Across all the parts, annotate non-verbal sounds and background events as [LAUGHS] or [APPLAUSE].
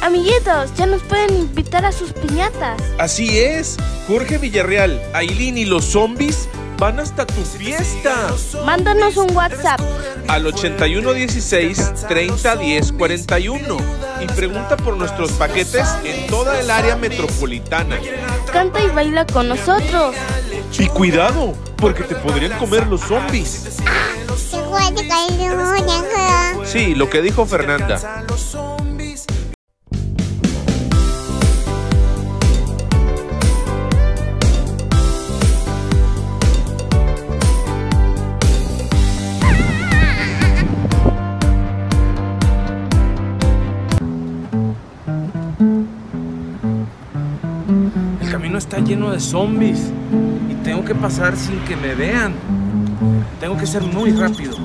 Amiguitos, ya nos pueden invitar a sus piñatas. Así es, Jorge Villarreal, Aileen y los zombies van hasta tu fiesta. Mándanos un WhatsApp al 8116 3010 41 y pregunta por nuestros paquetes en toda el área metropolitana. Canta y baila con nosotros. Y cuidado, porque te podrían comer los zombies. Sí, lo que dijo Fernanda. Lleno de zombies y tengo que pasar sin que me vean. Tengo que ser muy rápido.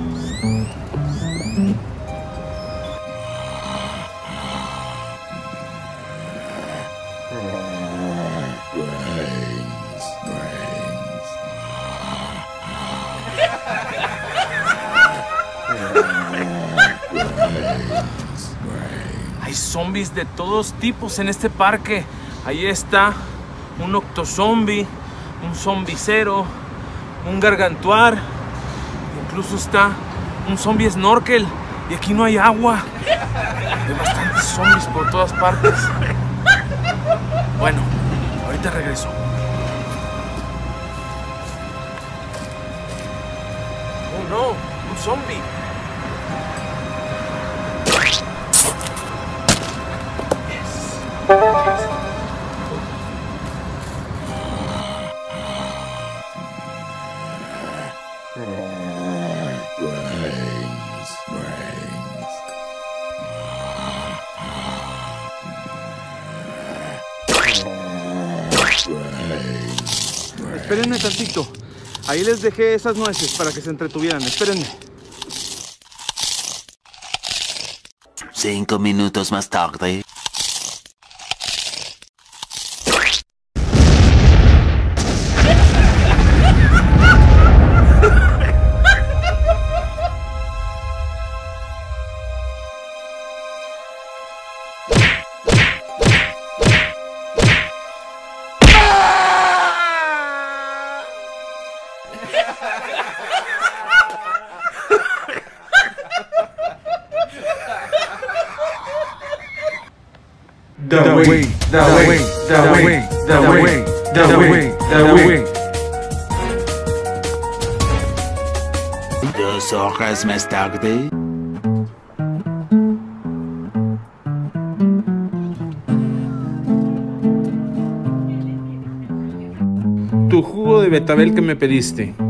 Hay zombies de todos tipos en este parque. Ahí está un octozombie, un zombicero, un gargantuar, incluso está un zombie snorkel. Y aquí no hay agua. Hay bastantes zombies por todas partes. Bueno, ahorita regreso. Oh no, un zombie. Ahí les dejé esas nueces para que se entretuvieran. Espérenme. Cinco minutos más tarde. Betabel que me pediste.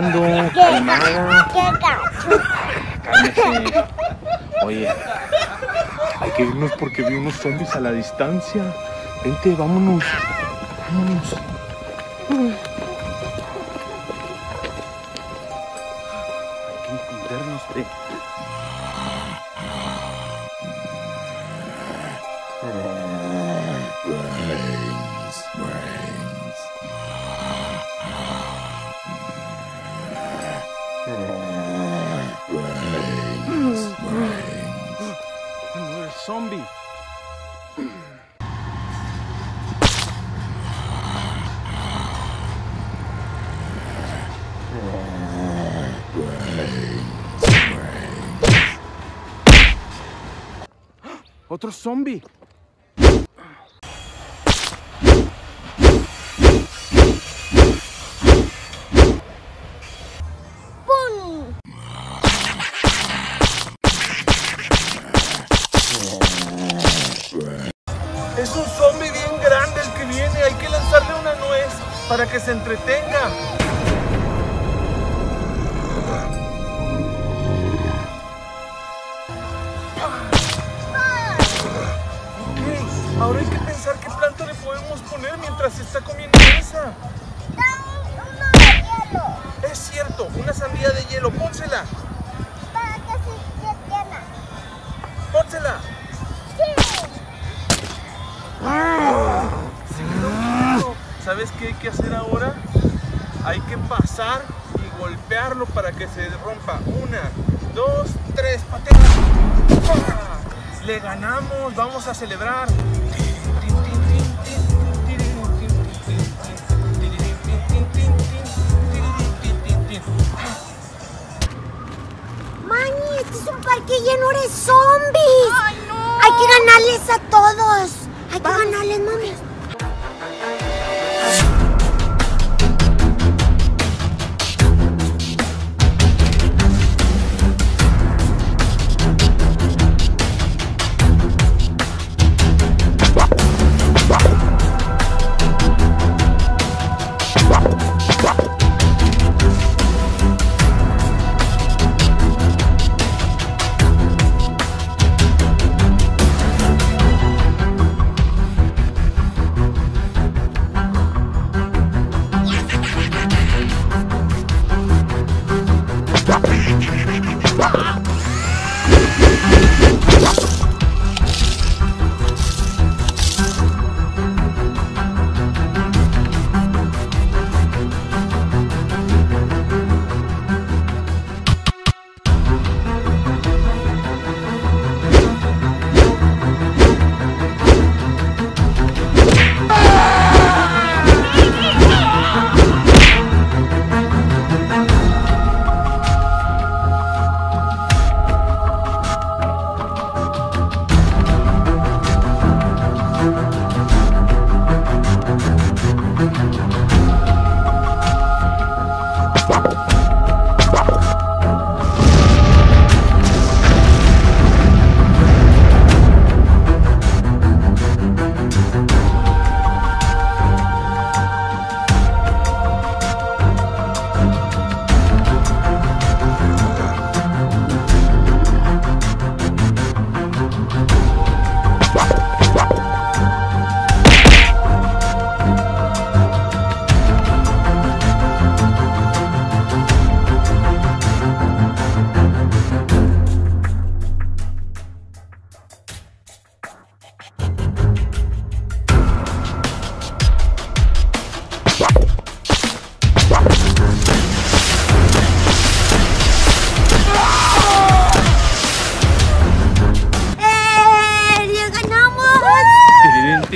Calmada. [LAUGHS] Cálmese. Oye, hay que irnos porque vi unos zombies a la distancia. Vente, vámonos. Vámonos. Hay que encontrarnos. Ven. Otro zombie. Es un zombie bien grande el que viene. Hay que lanzarle una nuez para que se entretenga. Celebrar.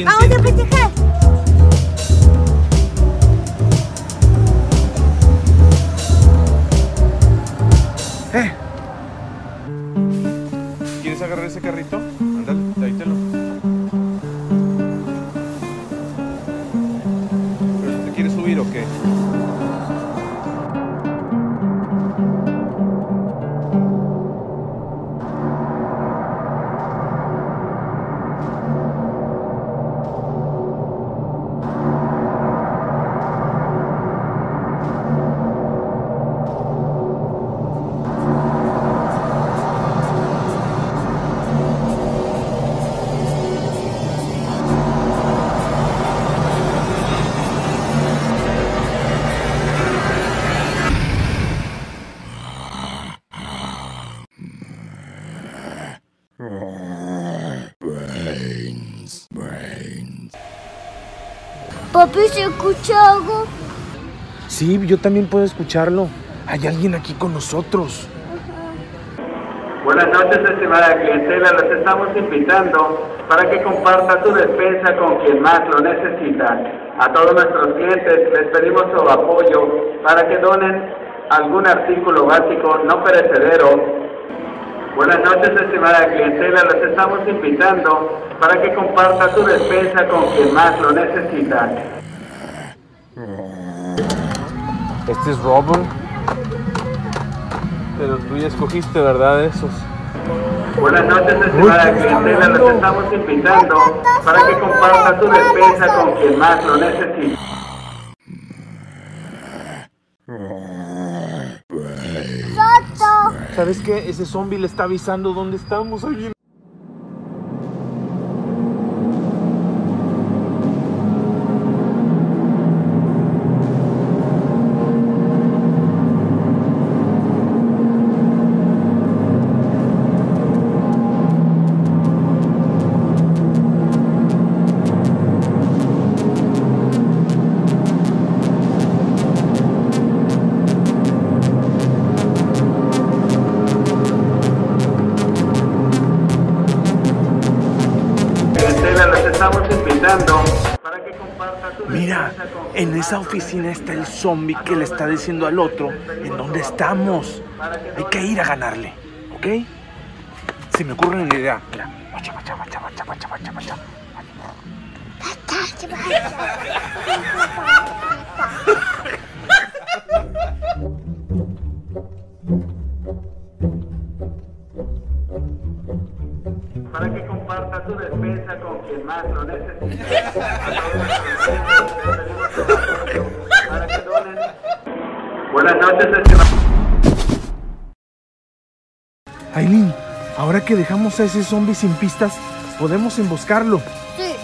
¡Vamos a festejar! ¿Quieres Papi, ¿se escucha algo? Sí, yo también puedo escucharlo. Hay alguien aquí con nosotros. Buenas noches, estimada clientela. Los estamos invitando para que comparta su despensa con quien más lo necesita. A todos nuestros clientes les pedimos su apoyo para que donen algún artículo básico no perecedero. Buenas noches, estimada clientela. Los estamos invitando para que comparta su despensa con quien más lo necesita. Este es Robert. Pero tú ya escogiste, ¿verdad? Esos. Buenas noches, estimada Uy, ¿qué está clientela. Los estamos invitando para que comparta su despensa con quien más lo necesita. Soto. ¿Sabes qué? Ese zombie le está avisando dónde estamos. Alguien. Oficina está el zombie que le está diciendo al otro en dónde estamos. Hay que ir a ganarle, ¿ok? Se me ocurre una idea. Para que comparta tu con quien más lo necesita. Aileen, ahora que dejamos a ese zombie sin pistas, podemos emboscarlo. Sí.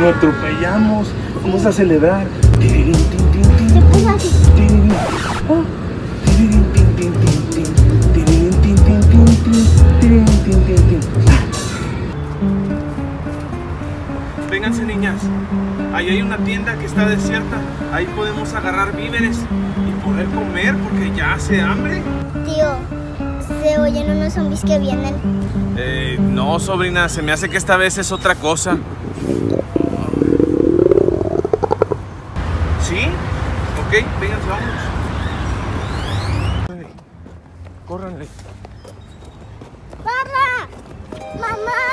Lo atropellamos. Vamos a celebrar. Ahí hay una tienda que está desierta, ahí podemos agarrar víveres y poder comer porque ya hace hambre. Tío, se oyen unos zombies que vienen. Eh, no, sobrina, se me hace que esta vez es otra cosa. ¿Sí? Ok, vénganse, vámonos. Córranle. ¡Papá! ¡Mamá,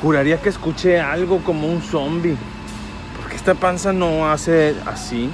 Juraría que escuché algo como un zombie. Porque esta panza no hace así.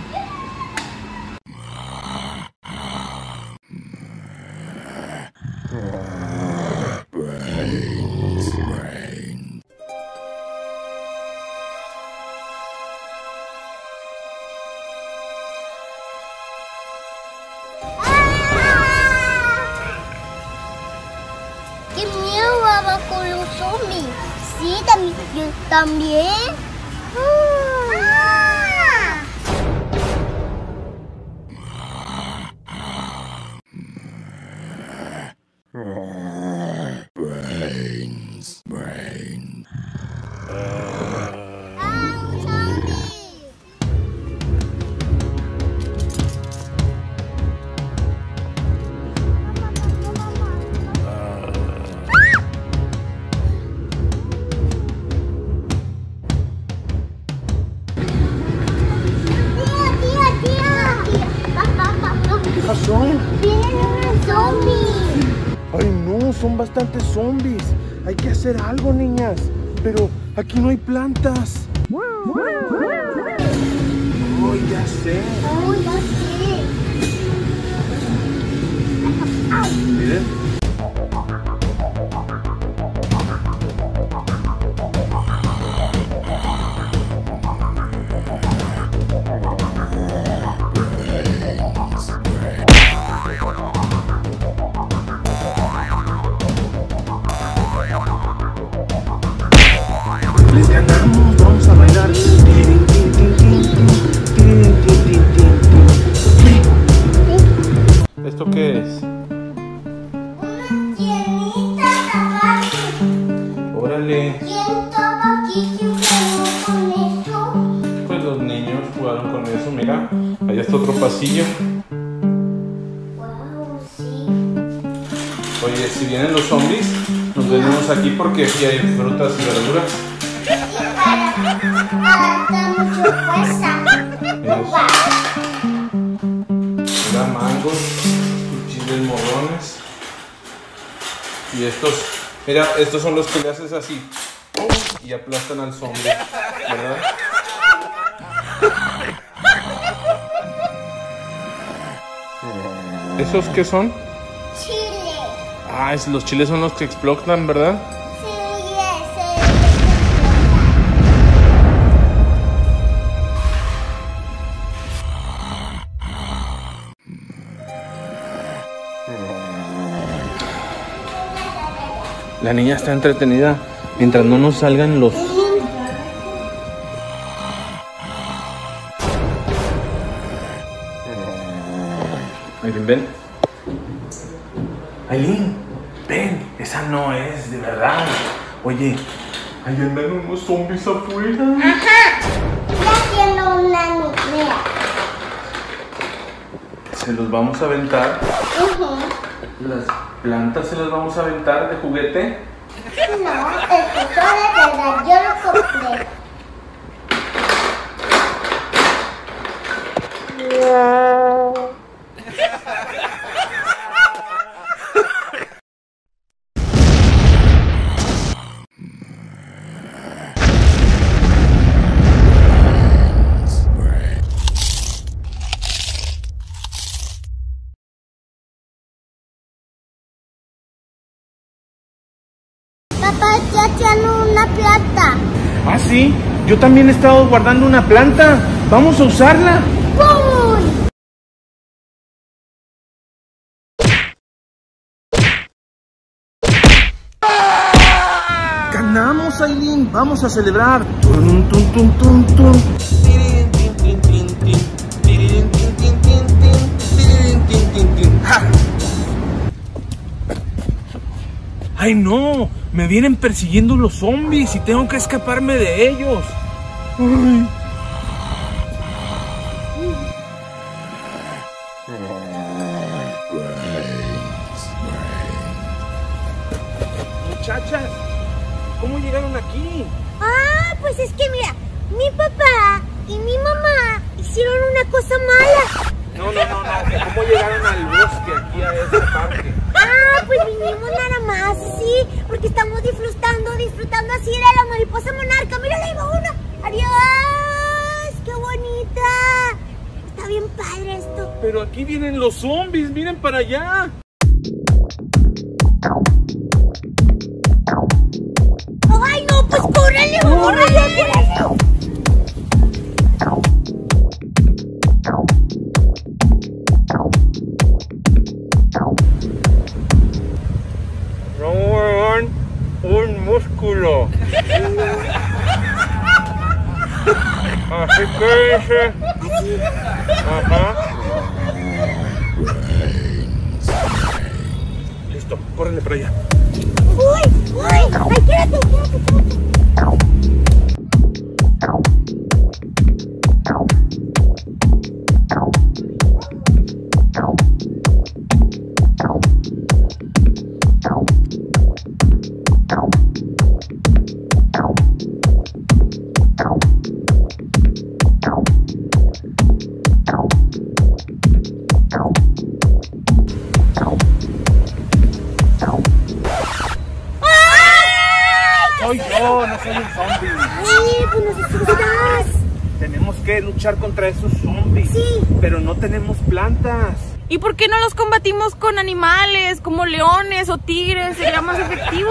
Zombies. Hay que hacer algo, niñas. Pero aquí no hay plantas. Ay, ya sé. Porque aquí hay frutas y verduras. Mira, mangos, chiles morrones. Y estos, mira, estos son los que le haces así. Y aplastan al zombie, ¿verdad? ¿Esos qué son? Chile. Ah, es- los chiles son los que explotan, ¿verdad? La niña está entretenida mientras no nos salgan los... Aileen, ven. Aileen, ven. Esa no es, de verdad. Oye, ahí andan unos zombies afuera. Ya tiene una. Se los vamos a aventar. Ujú. Las plantas se las vamos a aventar de juguete. No, el son de verdad, yo lo compré. Yo también he estado guardando una planta. Vamos a usarla. ¡Pum! Ganamos, Aileen. Vamos a celebrar. Tun, tun, tun, tun, tun. ¡Ay, no! Me vienen persiguiendo los zombies y tengo que escaparme de ellos. Ay. Muchachas, ¿cómo llegaron aquí? Ah, pues es que mira, mi papá y mi mamá hicieron una cosa mala. No, no, no, no. ¿Cómo llegaron al bosque aquí a este parque? Ah, pues vinimos nada más, sí, porque estamos disfrutando, disfrutando así de la mariposa monarca. Mira, ahí va una. Adiós, qué bonita. Está bien padre esto. Pero aquí vienen los zombies, miren para allá. Ay, no, pues córrele, córrele, un músculo. [LAUGHS] Así. Ajá. Listo, córrele para allá. Uy, uy, ay, quédate, quédate, quédate. Luchar contra esos zombies. Sí. Pero no tenemos plantas. ¿Y por qué no los combatimos con animales como leones o tigres? Sería más efectivo.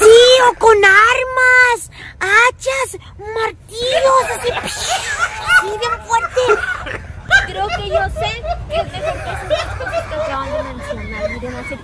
Sí, o con armas, hachas, martillos, así, así bien fuerte. Creo que yo sé que es mejor que esas cosas que acaban de mencionar. Miren, hacer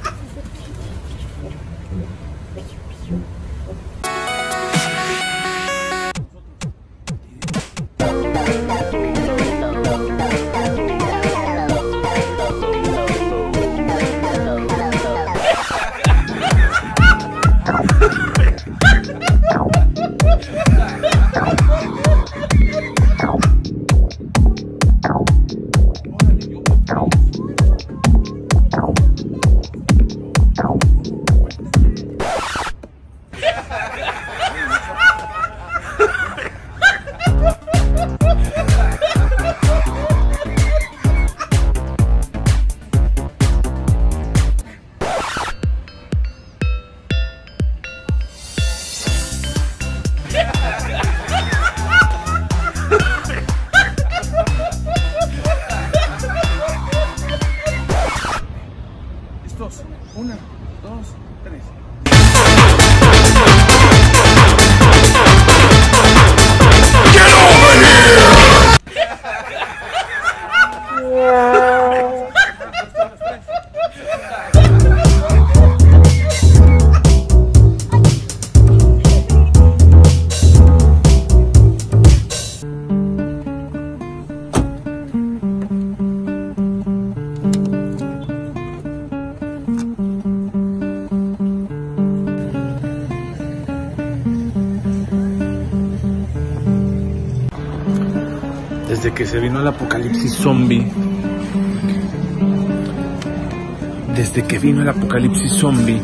Se vino el apocalipsis zombie. Desde que vino el apocalipsis zombie,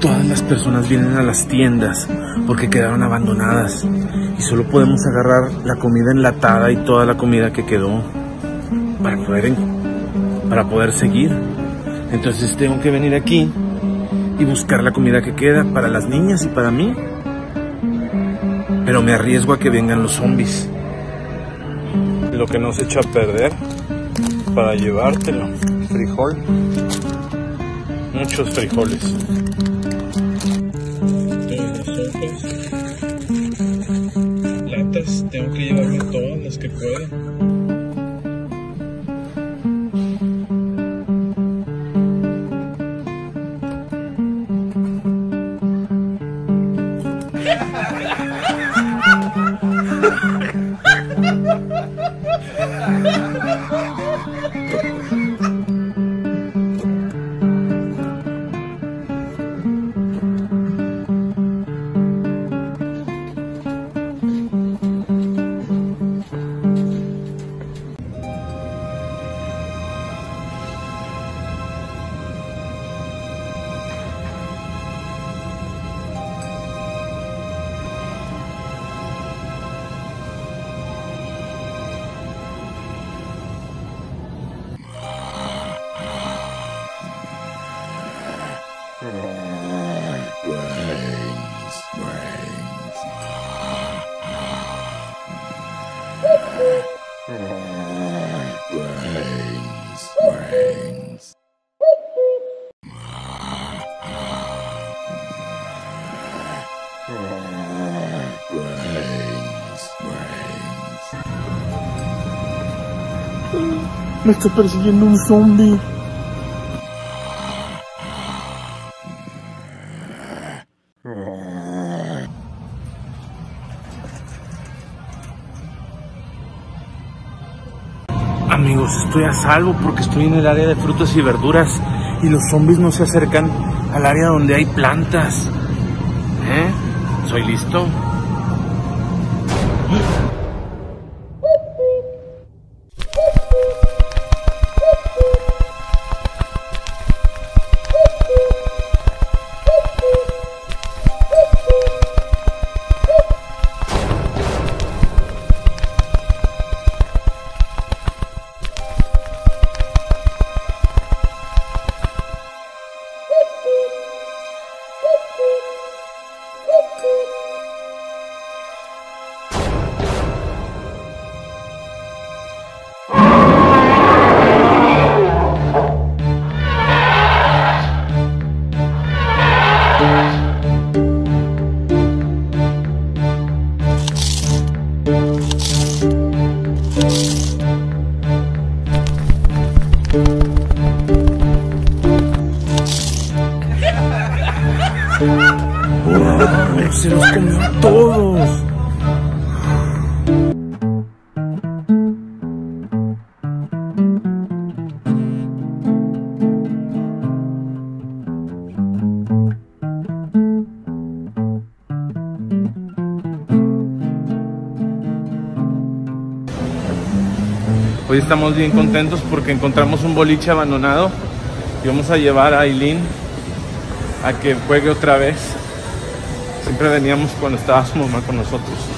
todas las personas vienen a las tiendas porque quedaron abandonadas y solo podemos agarrar la comida enlatada y toda la comida que quedó para poder, para poder seguir. Entonces tengo que venir aquí y buscar la comida que queda para las niñas y para mí. Pero me arriesgo a que vengan los zombies. Lo que no se echa a perder para llevártelo. Frijol. Muchos frijoles. Me está persiguiendo un zombie. Amigos, estoy a salvo porque estoy en el área de frutas y verduras y los zombies no se acercan al área donde hay plantas. ¿Eh? ¿Soy listo? Hoy estamos bien contentos porque encontramos un boliche abandonado y vamos a llevar a Aileen a que juegue otra vez. Siempre veníamos cuando estaba su mamá con nosotros.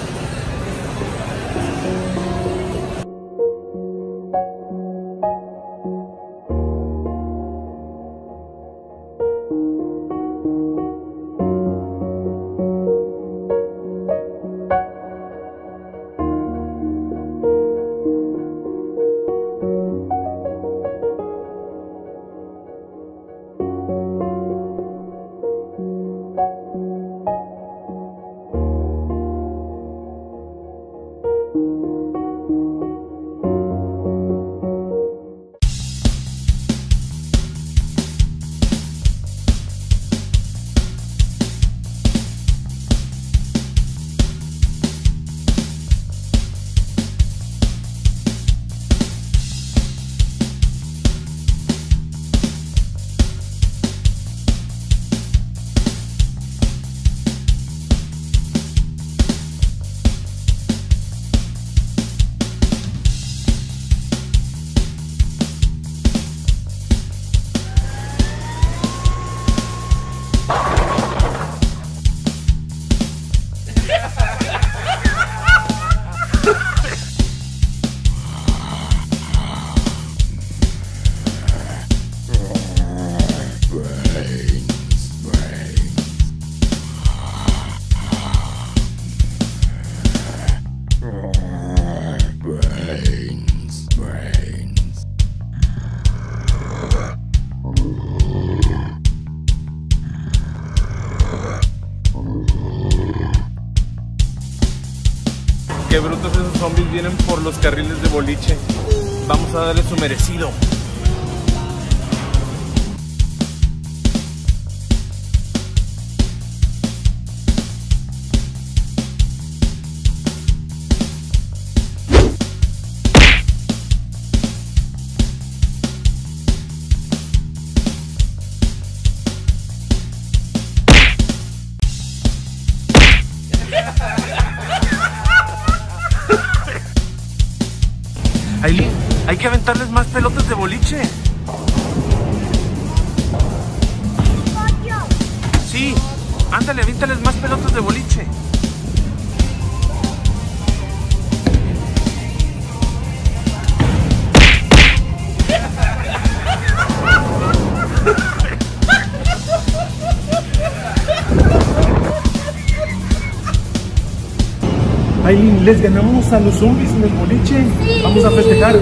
Les ganamos a los zombies en el boliche. Vamos a festejar.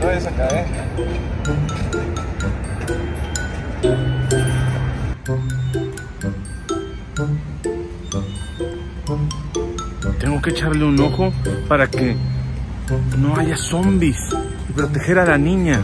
No vayas a caer. Tengo que echarle un ojo para que no haya zombies y proteger a la niña.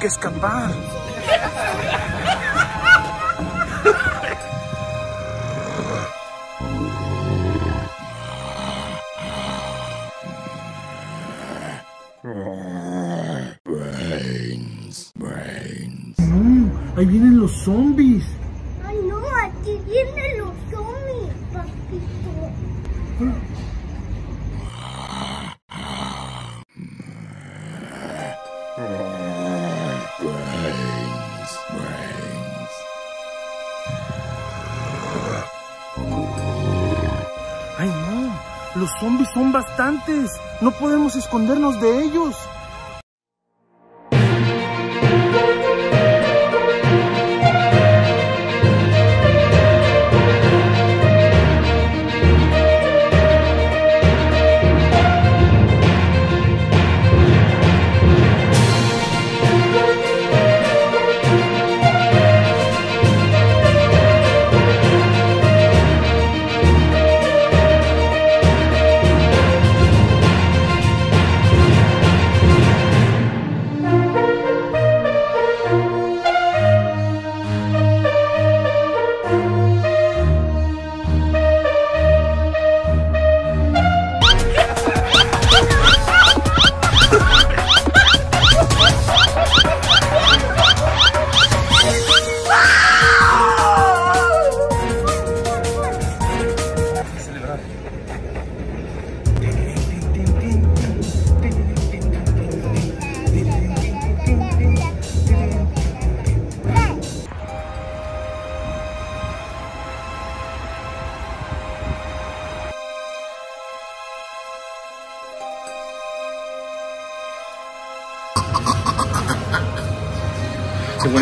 Que escapar. Escondernos de ellos.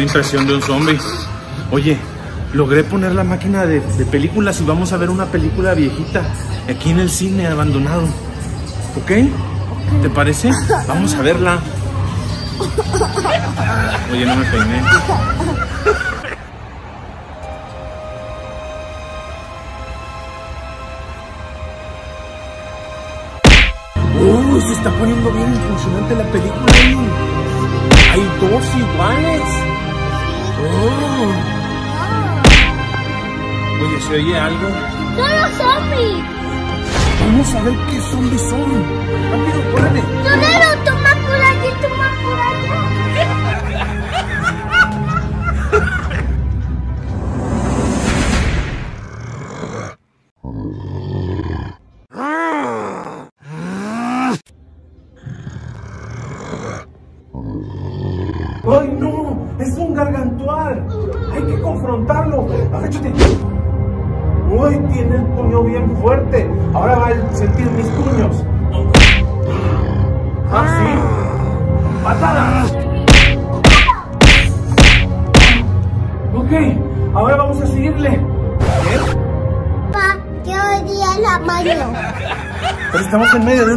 Impresión de un zombie. Oye, logré poner la máquina de, películas y vamos a ver una película viejita aquí en el cine abandonado. ¿Ok? ¿Te parece? Vamos a verla. Oye, no me peiné. ¡Uy! Se está poniendo bien impresionante la película. Hay dos iguales. Oh. Oye, ¿se oye algo? ¡Son los zombies! Vamos a ver qué zombies son. Rápido, córrele. Sonero,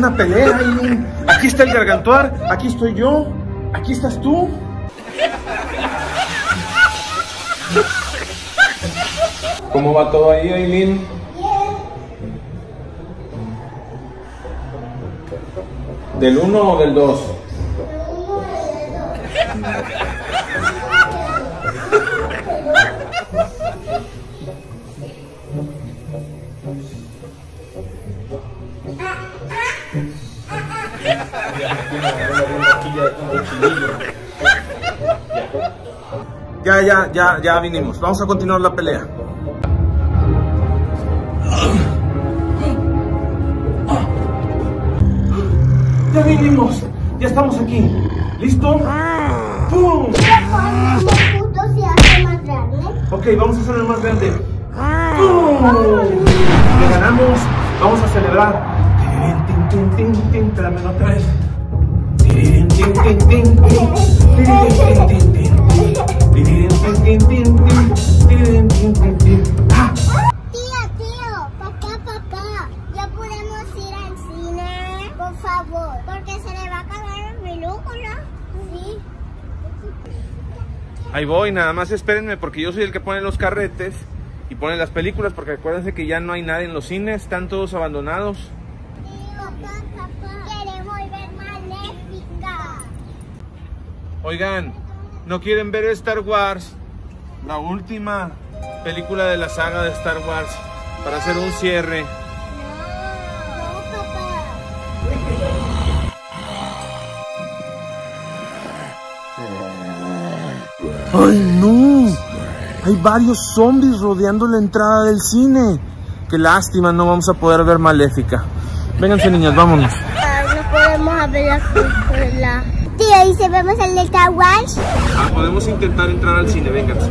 una pelea. Aileen. Aquí está el gargantuar, aquí estoy yo, aquí estás tú. ¿Cómo va todo ahí, Aileen? ¿Del 1 o del 2? Ya, ya, ya, ya vinimos. Vamos a continuar la pelea. Ya vinimos. Ya estamos aquí. ¿Listo? ¡Pum! El punto se hace más grande. Ok, vamos a hacerlo más grande. ¡Pum! Le ganamos. Vamos a celebrar. Tin, tin, tin, tin. Espérame otra vez. Ahí voy, nada más espérenme porque yo soy el que pone los carretes y pone las películas porque acuérdense que ya no hay nadie en los cines, están todos abandonados. Papá, papá, queremos ver Maléfica. Oigan, ¿no quieren ver Star Wars? La última película de la saga de Star Wars para hacer un cierre. No, papá. ¡Ay, no! Hay varios zombies rodeando la entrada del cine. Qué lástima, no vamos a poder ver Maléfica. Vénganse, niñas, vámonos. Ay, no podemos ver la película. Tío, ¿y si vemos el de Star Wars? Ah, podemos intentar entrar al cine, vénganse.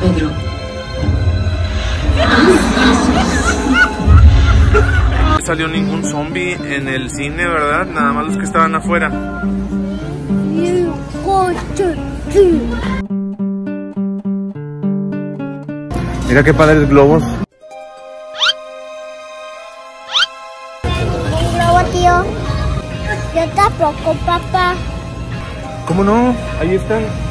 Pedro, No salió ningún zombie en el cine, ¿verdad? Nada más los que estaban afuera. Mira qué padres globos. Un globo, tío. Yo tampoco, papá. ¿Cómo no? Ahí están.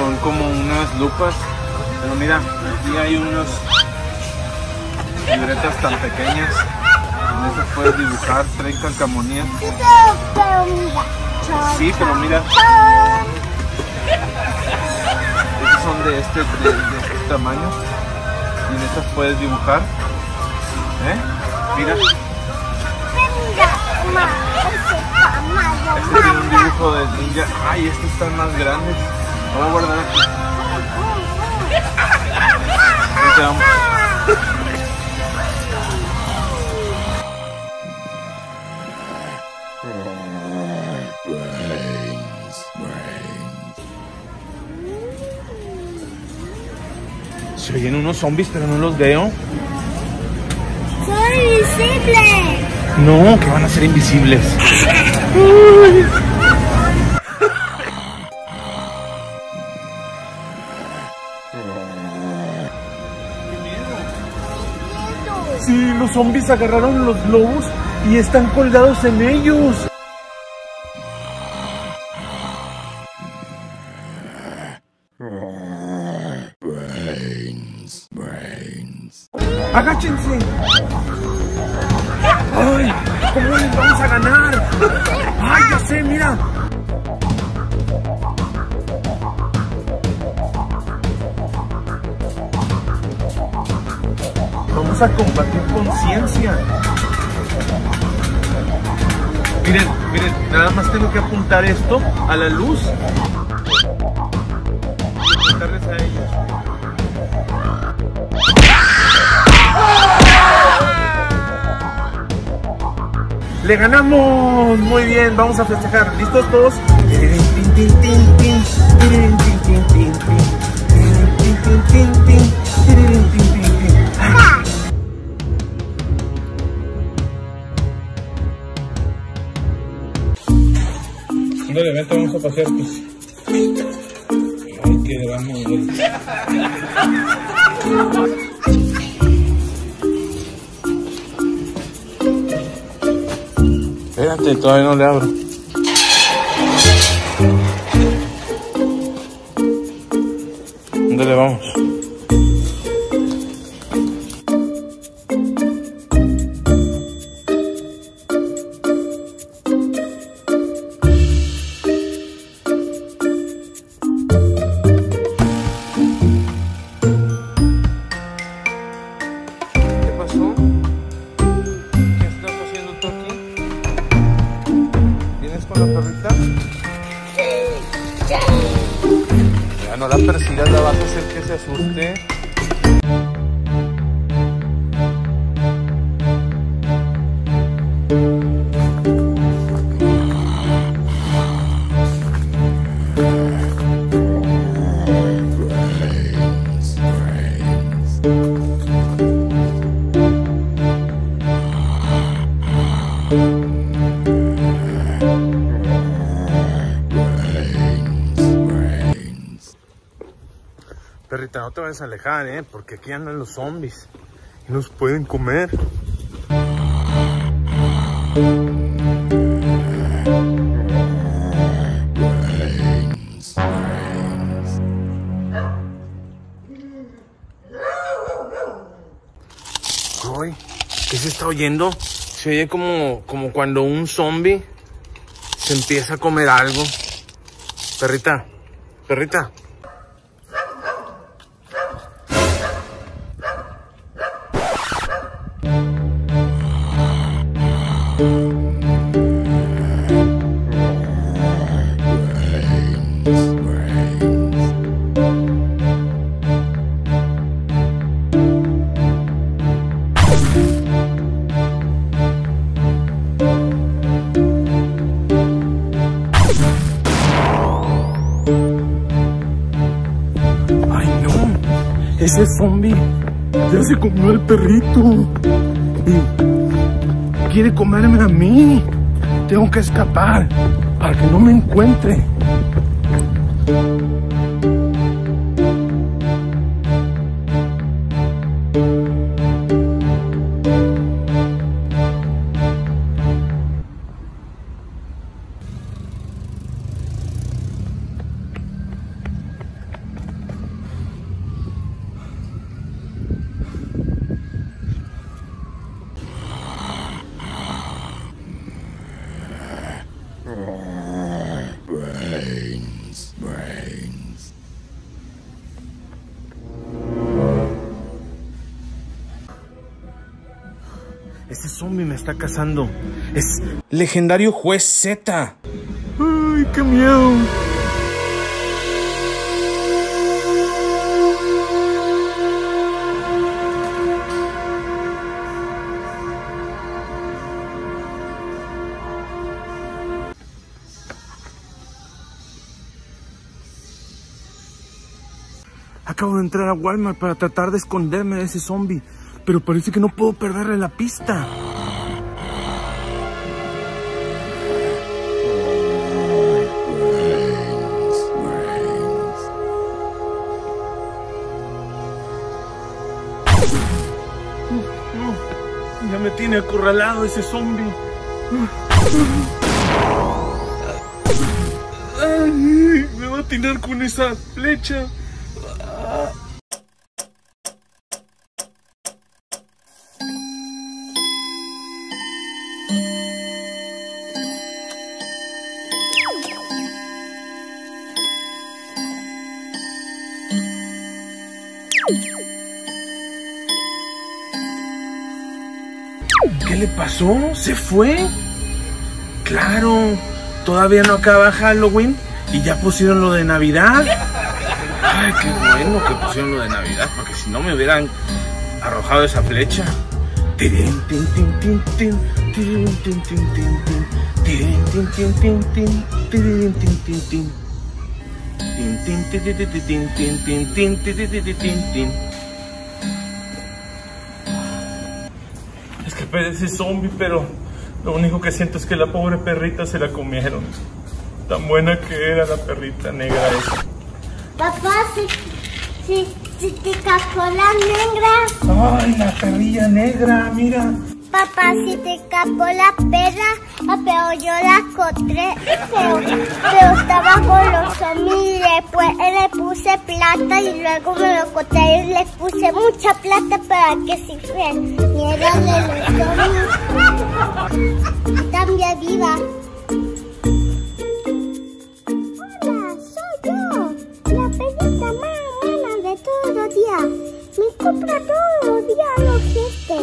Son como unas lupas. Pero mira, aquí hay unos libretas tan pequeñas. En esas puedes dibujar, traen calcamonías. Sí, pero, mira. Esas son de este, de, de este tamaño. Y en estas puedes dibujar. ¿Eh? Mira, este tiene un dibujo de ninja. Ay, estos están más grandes. Lo voy a guardar aquí. Se oyen unos zombies, pero no los veo. Soy invisible. No, que van a ser invisibles. [LAUGHS] los zombies agarraron los globos y están colgados en ellos. ¡Agáchense! A combatir conciencia. Miren, miren, nada más tengo que apuntar esto a la luz. Apuntarles a ellos. ¡Le ganamos! Muy bien, vamos a festejar. ¿Listos todos? Vente, vamos a pasear, pues. Ay, vamos, güey. Espérate, todavía no le abro. Alejar, ¿eh? Porque aquí andan los zombies y nos pueden comer. Ay, ¿qué se está oyendo? Se oye como, como cuando un zombie se empieza a comer algo. Perrita, perrita. Zombie ya se comió al perrito. Y quiere comerme a mí. Tengo que escapar para que no me encuentre. Zombie me está cazando. Es legendario juez Z. Ay, qué miedo. Acabo de entrar a Walmart para tratar de esconderme de ese zombie, pero parece que no puedo perderle la pista. Tiene acorralado ese zombie. Me va a tirar con esa flecha. ¿Se fue? Claro, todavía no acaba Halloween y ya pusieron lo de Navidad. Ay, qué bueno que pusieron lo de Navidad, porque si no me hubieran arrojado esa flecha. Ese zombie, pero lo único que siento es que la pobre perrita se la comieron. Tan buena que era la perrita negra esa. Papá, si, si, si te cascó la negra. Ay, la perrilla negra, mira. Papá, si te escapó la perra, ah, pero yo la encontré, pero, estaba con los zombies y después le puse plata y luego me lo encontré y le puse mucha plata para que se fuera. De los zombies. También viva. Hola, soy yo, la perrita más de todos los días. Me compra todos los días los siete.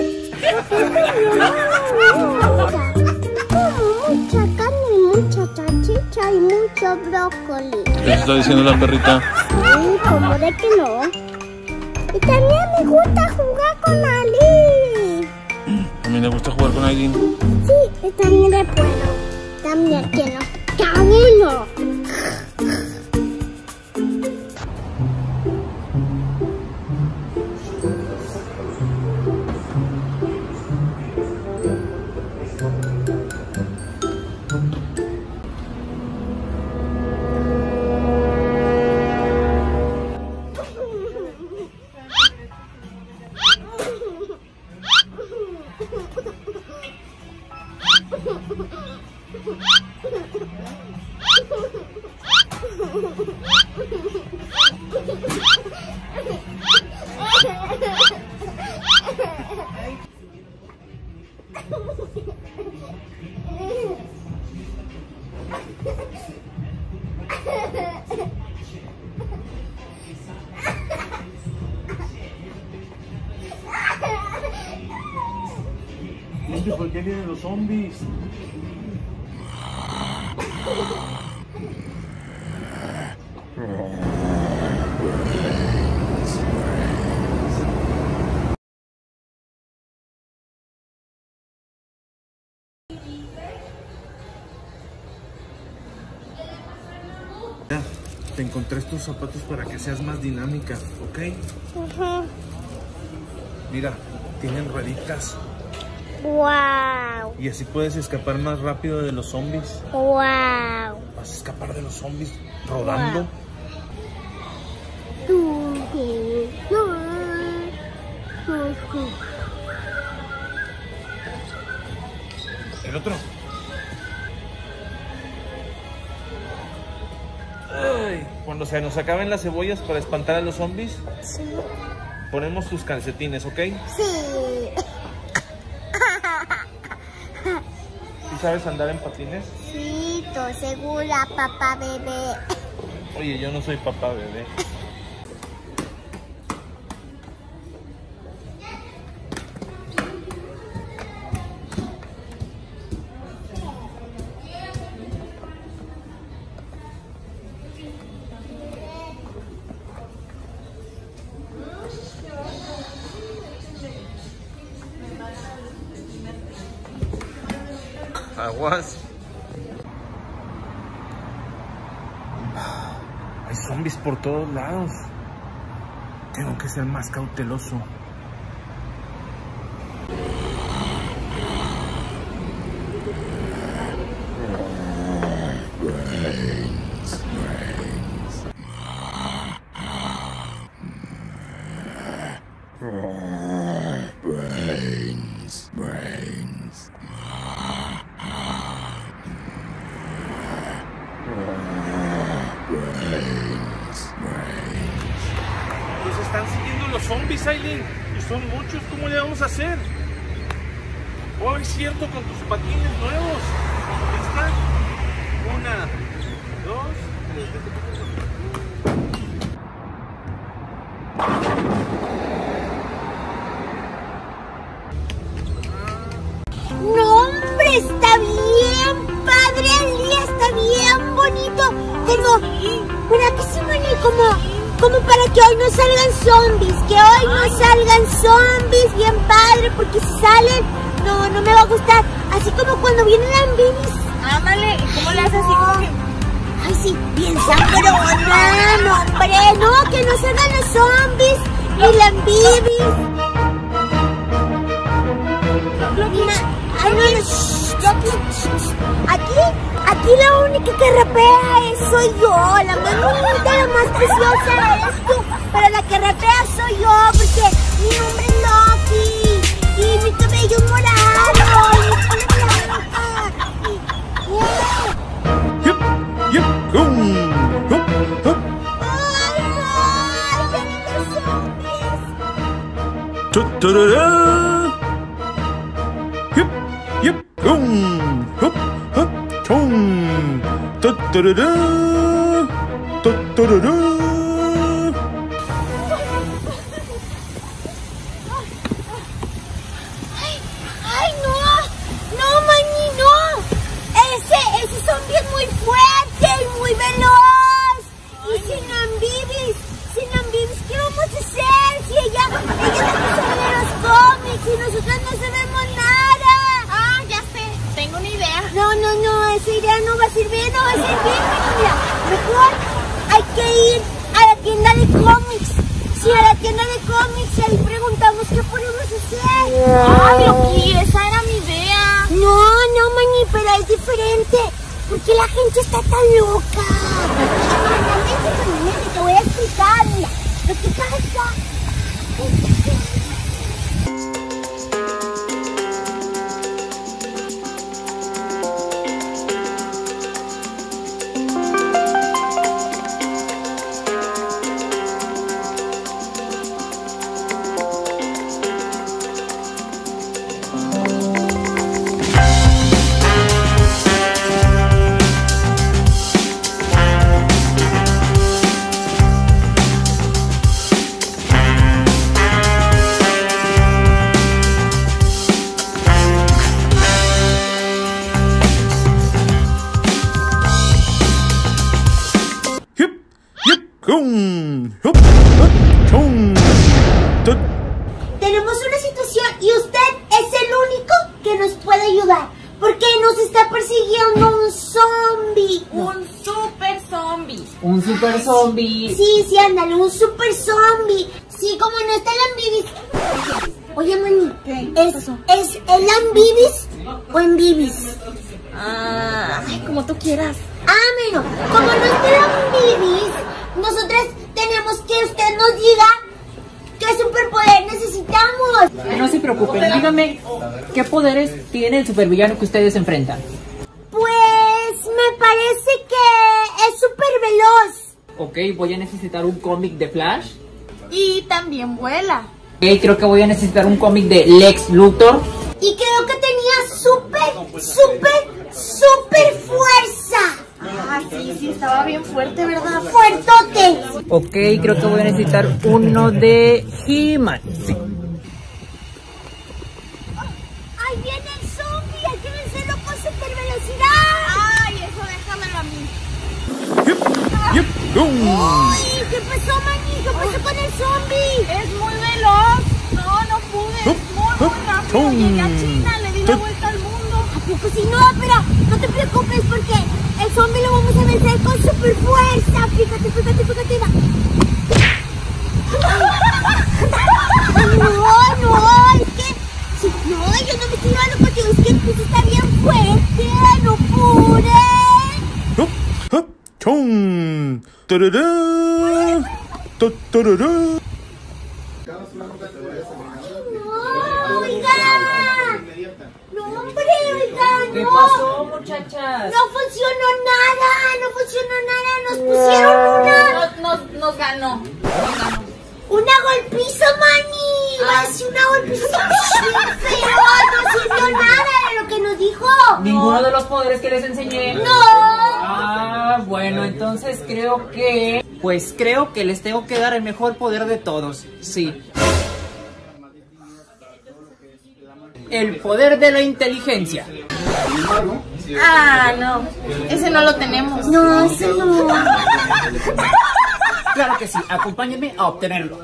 Mucho brócoli. ¿Qué está diciendo la perrita? Sí, como de que no. Y también me gusta jugar con Ali. Mí me gusta jugar con Aileen. Sí, y también le puedo. También quiero. ¡Camino! ¿Por qué vienen los zombies? Ya, te encontré estos zapatos para que seas más dinámica, ¿ok? Mira, tienen rueditas ¡Wow! y así puedes escapar más rápido de los zombies. ¡Wow! Vas a escapar de los zombies rodando. El otro. Ay, cuando se nos acaben las cebollas para espantar a los zombies, Sí. ponemos tus calcetines, ¿ok? Sí. ¿Tú sabes andar en patines? Sí, segura, papá bebé. Oye, yo no soy papá bebé. Por todos lados. Tengo que ser más cauteloso. porque si salen, no, no me va a gustar. Así como cuando vienen ambinis. Ámale, ¿y cómo le haces no. así. Ay, sí, bien no, hombre. No, que no salgan los zombies no. ni las ambinis. No. Aquí, aquí la única que rapea es soy yo, la más bonita, la más preciosa. Da-da-da! Hip, hip, boom! Hop, hop, chong! Da-da-da-da! you. supervillano que ustedes enfrentan? Pues me parece que es súper veloz. Ok, voy a necesitar un cómic de Flash. Y también vuela. Ok, creo que voy a necesitar un cómic de Lex Luthor. Y creo que tenía súper, súper, súper fuerza. Ah, sí, sí, estaba bien fuerte, ¿verdad? ¡Fuertote! Ok, creo que voy a necesitar uno de He-Man. creo que les tengo que dar el mejor poder de todos. Sí. El poder de la inteligencia. Ah, no. Ese no lo tenemos. No, ese no. [LAUGHS] Claro que sí. Acompáñenme a obtenerlo.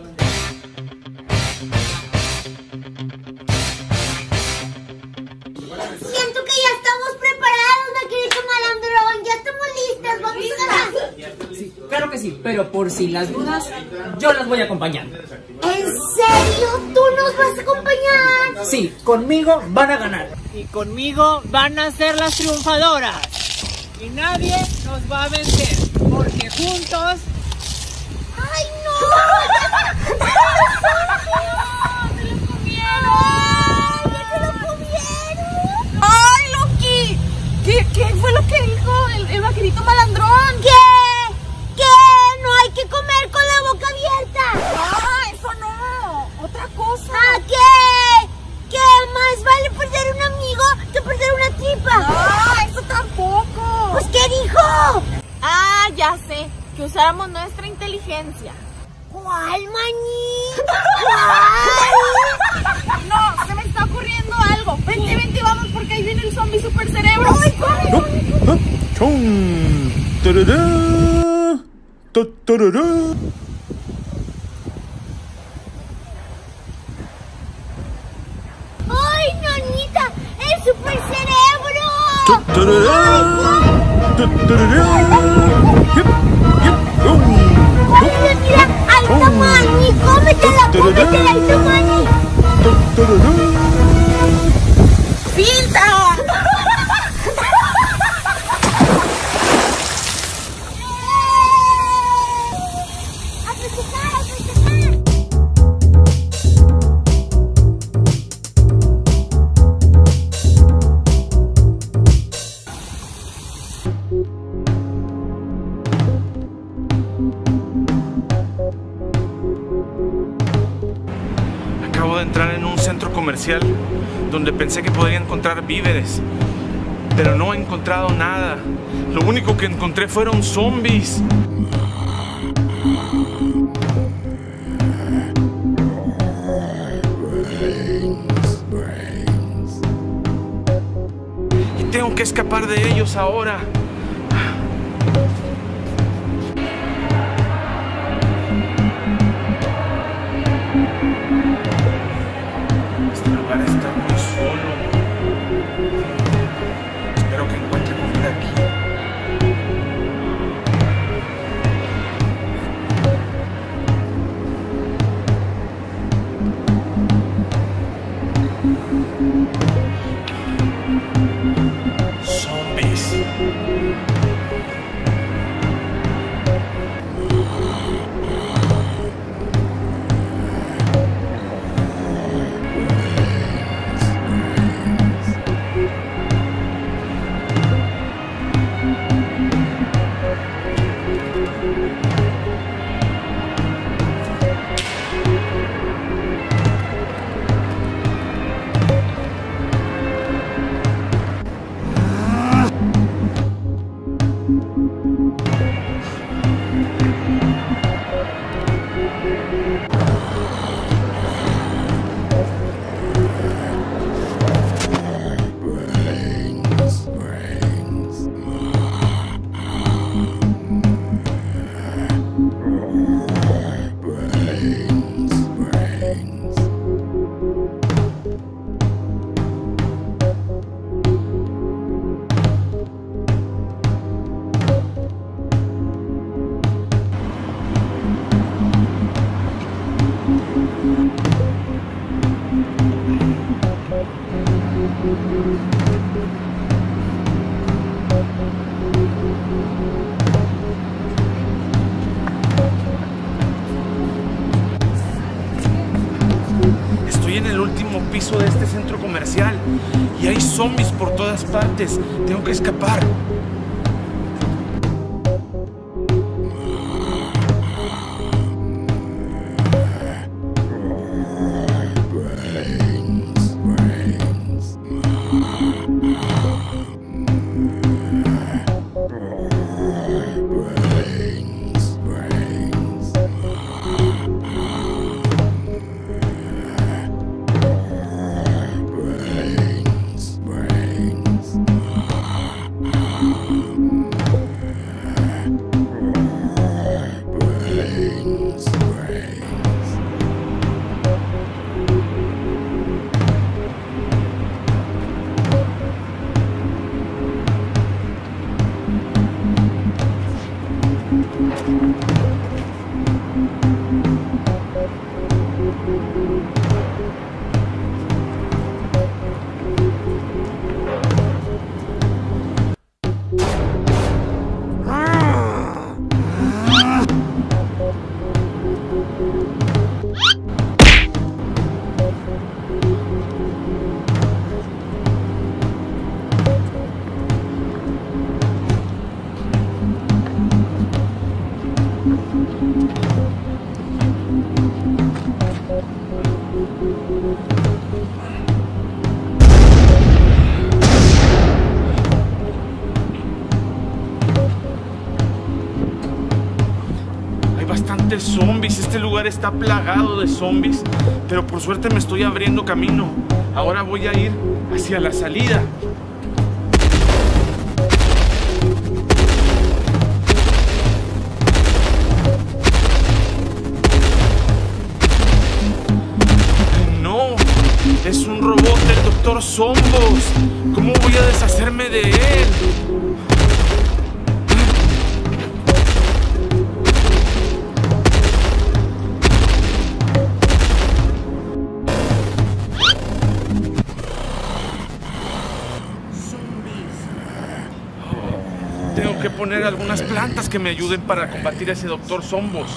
Claro que sí, pero por si las dudas, yo las voy a acompañar. ¿En serio? ¿Tú nos vas a acompañar? Sí, conmigo van a ganar. Y conmigo van a ser las triunfadoras. Y nadie nos va a vencer, porque juntos ¡Ay, no! [LAUGHS] ¡Ay, ya se lo comieron! ¡Ay, Loki! ¿Qué, qué fue lo que dijo el, el vaquerito malandrón? ¿Qué? ¿Qué? No hay que comer con la boca abierta. ¡Ah, eso no! ¡Otra cosa! ¿Ah, qué? ¿Qué? Más vale perder un amigo que perder una tripa. ¡Ah, eso tampoco! Pues, ¿qué dijo? Ah, ya sé. Que usáramos nuestra inteligencia. ¿Cuál, maní? ¿Cuál? No, se me está ocurriendo algo. Vente, vente, vamos, porque ahí viene el zombie super cerebro. ¡Chum! ¡Tarará! ¡Ta- tarará! ¡Ay, nanita! ¡El super cerebro! ¡Um! ¡Mira, mira! ¡Ay, tamaño! ¡Cómetela, cómetela, ay, tamaño! Donde pensé que podría encontrar víveres, pero no he encontrado nada. Lo único que encontré fueron zombies. Y tengo que escapar de ellos ahora. Piso de este centro comercial y hay zombies por todas partes. Tengo que escapar. Bastantes zombies, este lugar está plagado de zombies, pero por suerte me estoy abriendo camino. Ahora voy a ir hacia la salida. Que me ayuden para combatir a ese doctor Zombos.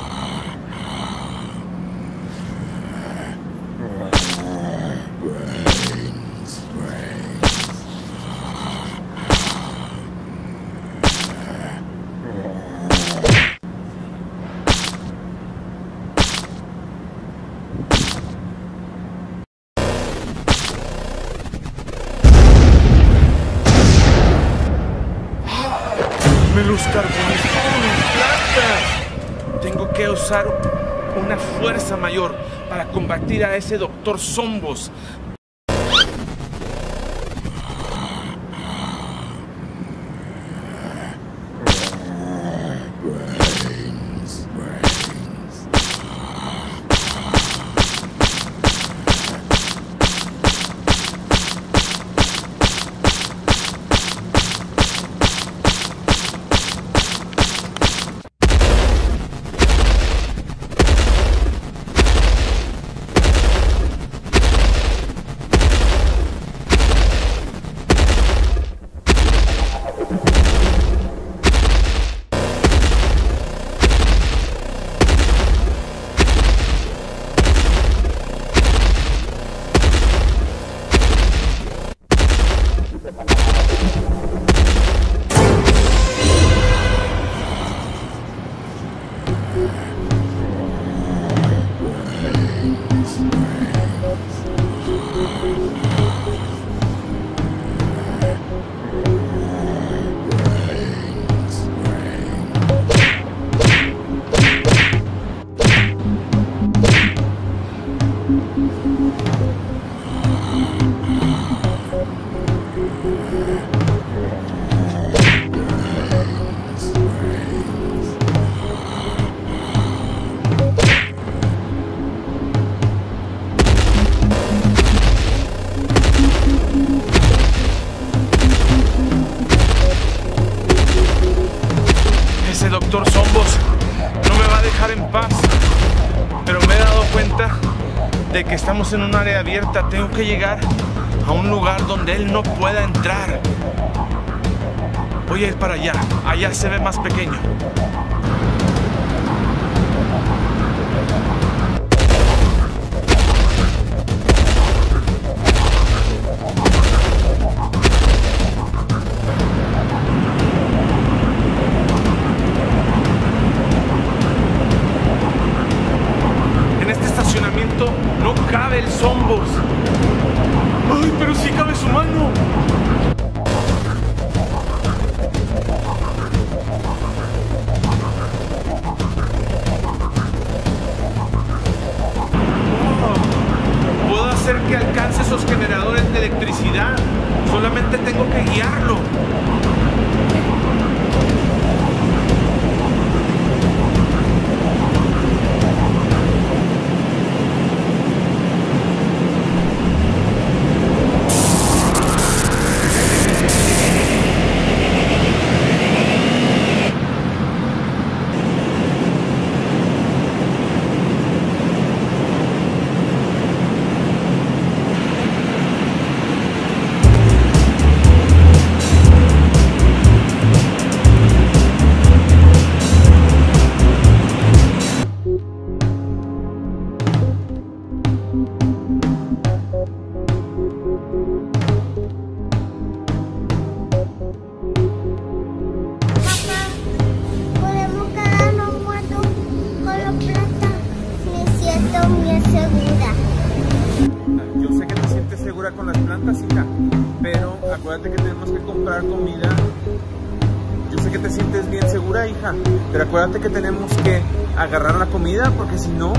Me los carbonizaron las plantas. Tengo que usar una fuerza mayor para combatir a ese doctor Zombos. En un área abierta. Tengo que llegar a un lugar donde él no pueda entrar. Voy a ir para allá. Allá se ve más pequeño. Si no,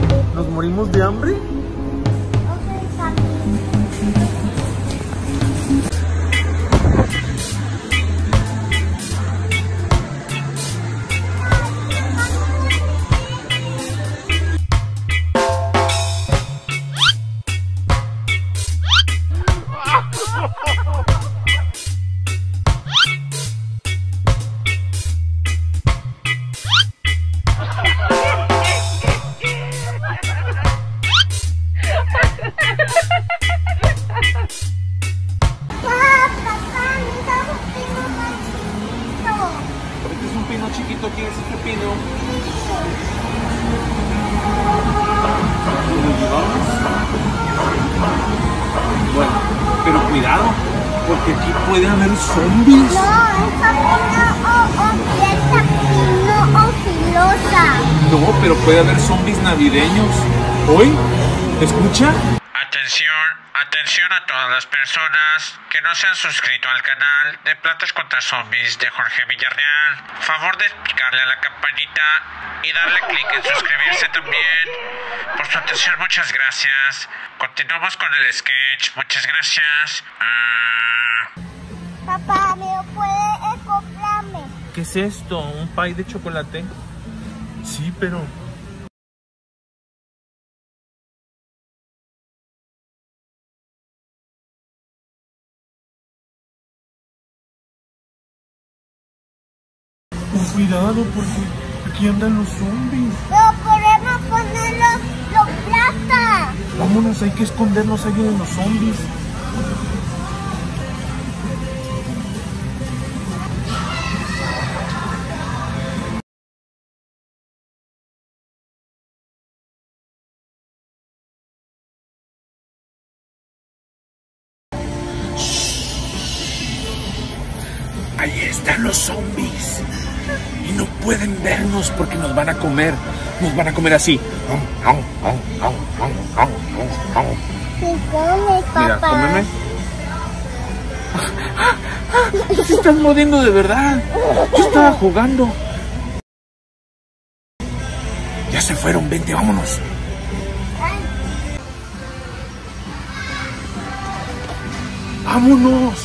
no se han suscrito al canal de Plantas contra Zombies de Jorge Villarreal. Favor de picarle a la campanita y darle clic en suscribirse también. Por su atención, muchas gracias. Continuamos con el sketch. Muchas gracias. Ah. Papá, ¿me lo puede comprarme? ¿Qué es esto? ¿Un pie de chocolate? Sí, pero... cuidado porque aquí andan los zombies. Pero podemos ponerlo los plata. Vámonos, hay que escondernos ahí de los zombies. Porque nos van a comer. Nos van a comer así. Come. Mira, cómeme. Se están mordiendo de verdad. Yo estaba jugando. Ya se fueron, vente, vámonos. ¡Vámonos!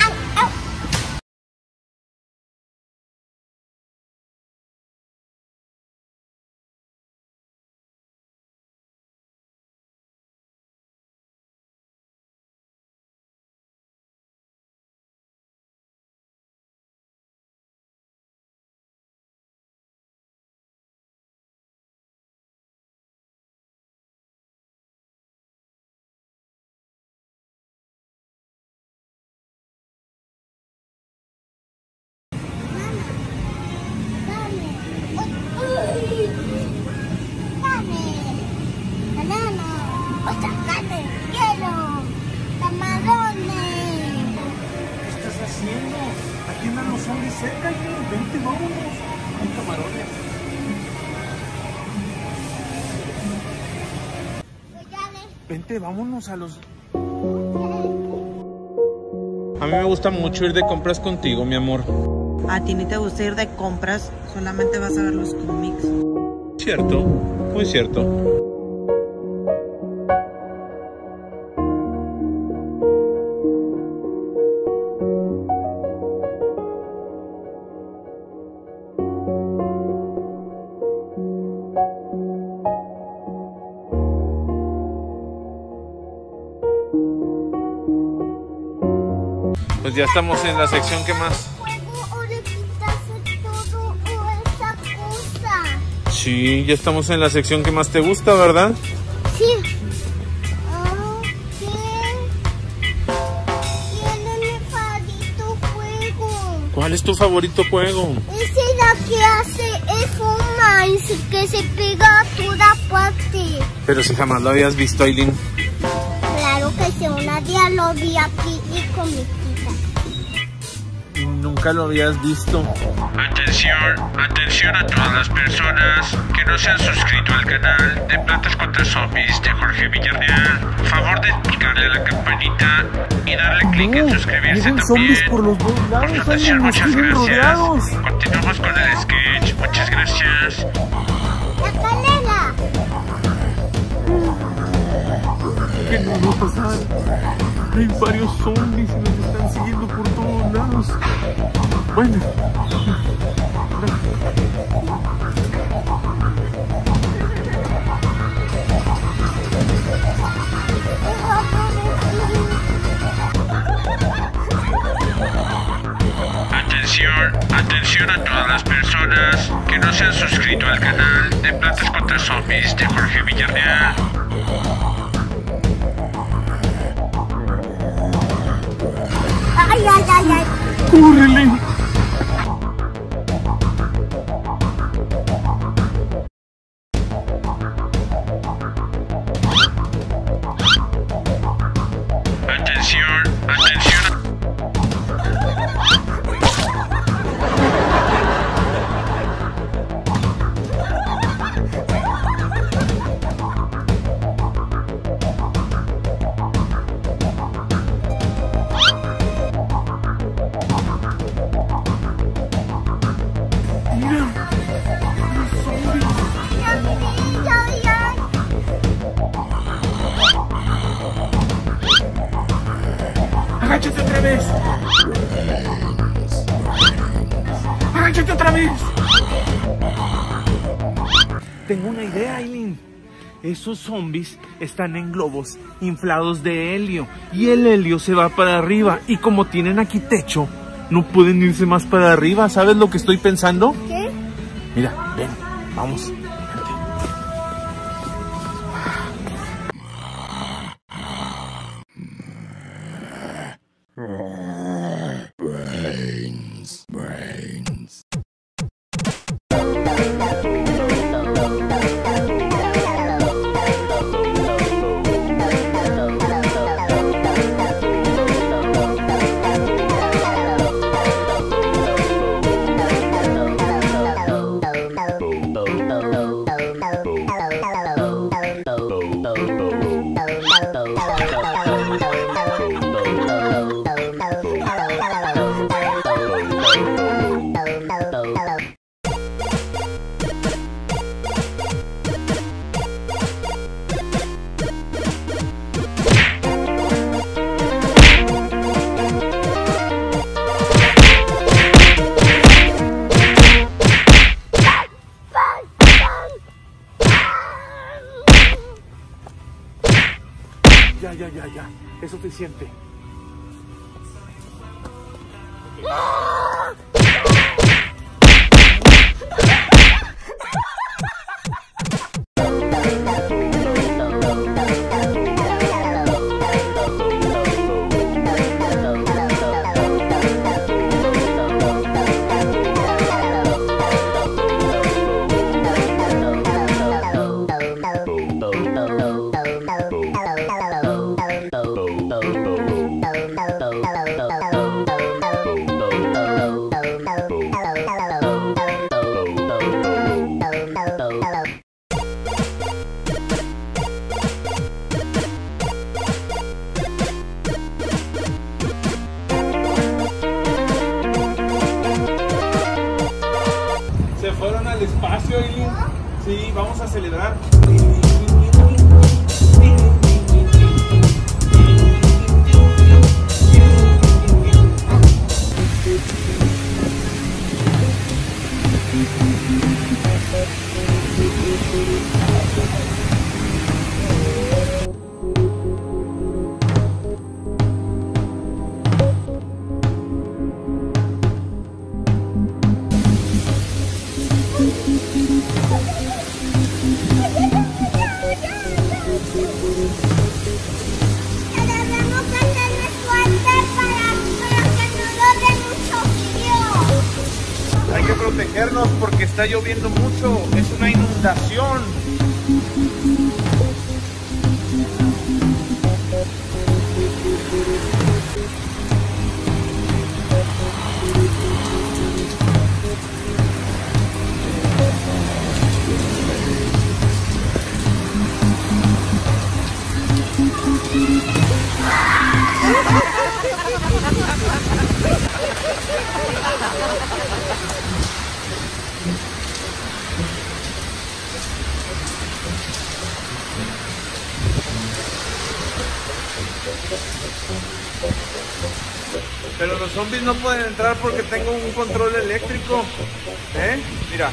Vámonos a los... A mí me gusta mucho ir de compras contigo, mi amor. A ti ni te gusta ir de compras, solamente vas a ver los cómics. Cierto, muy cierto. Ya estamos en la sección que más. Sí, ya estamos en la sección que más te gusta, ¿verdad? Sí. ¿Cuál es tu favorito juego? Ese la que hace es fuma y que se pega a toda parte. Pero si jamás lo habías visto, Aileen. Claro que sí, una día lo vi aquí y con mi. Nunca lo habías visto. Atención, atención a todas las personas que no se han suscrito al canal de Plantas contra Zombies de Jorge Villarreal. picarle a la campanita y darle clic en suscribirse también. zombies por los dos lados. Atención, Ay, muchas gracias. rodeados. Continuamos con el sketch. Muchas gracias. La canela. ¿Qué nos va a pasar? Hay varios zombies y Bueno. Atención, atención a todas las personas que no se han suscrito al canal de Plantas contra Zombies de Jorge Villarreal. Ay, ay, ay, ay. ¡Córrele! Esos zombies están en globos inflados de helio y el helio se va para arriba y como tienen aquí techo, no pueden irse más para arriba. ¿Sabes lo que estoy pensando? ¿Qué? Mira, está lloviendo mucho. Es una inundación. Zombies no pueden entrar porque tengo un control eléctrico. ¿Eh? Mira.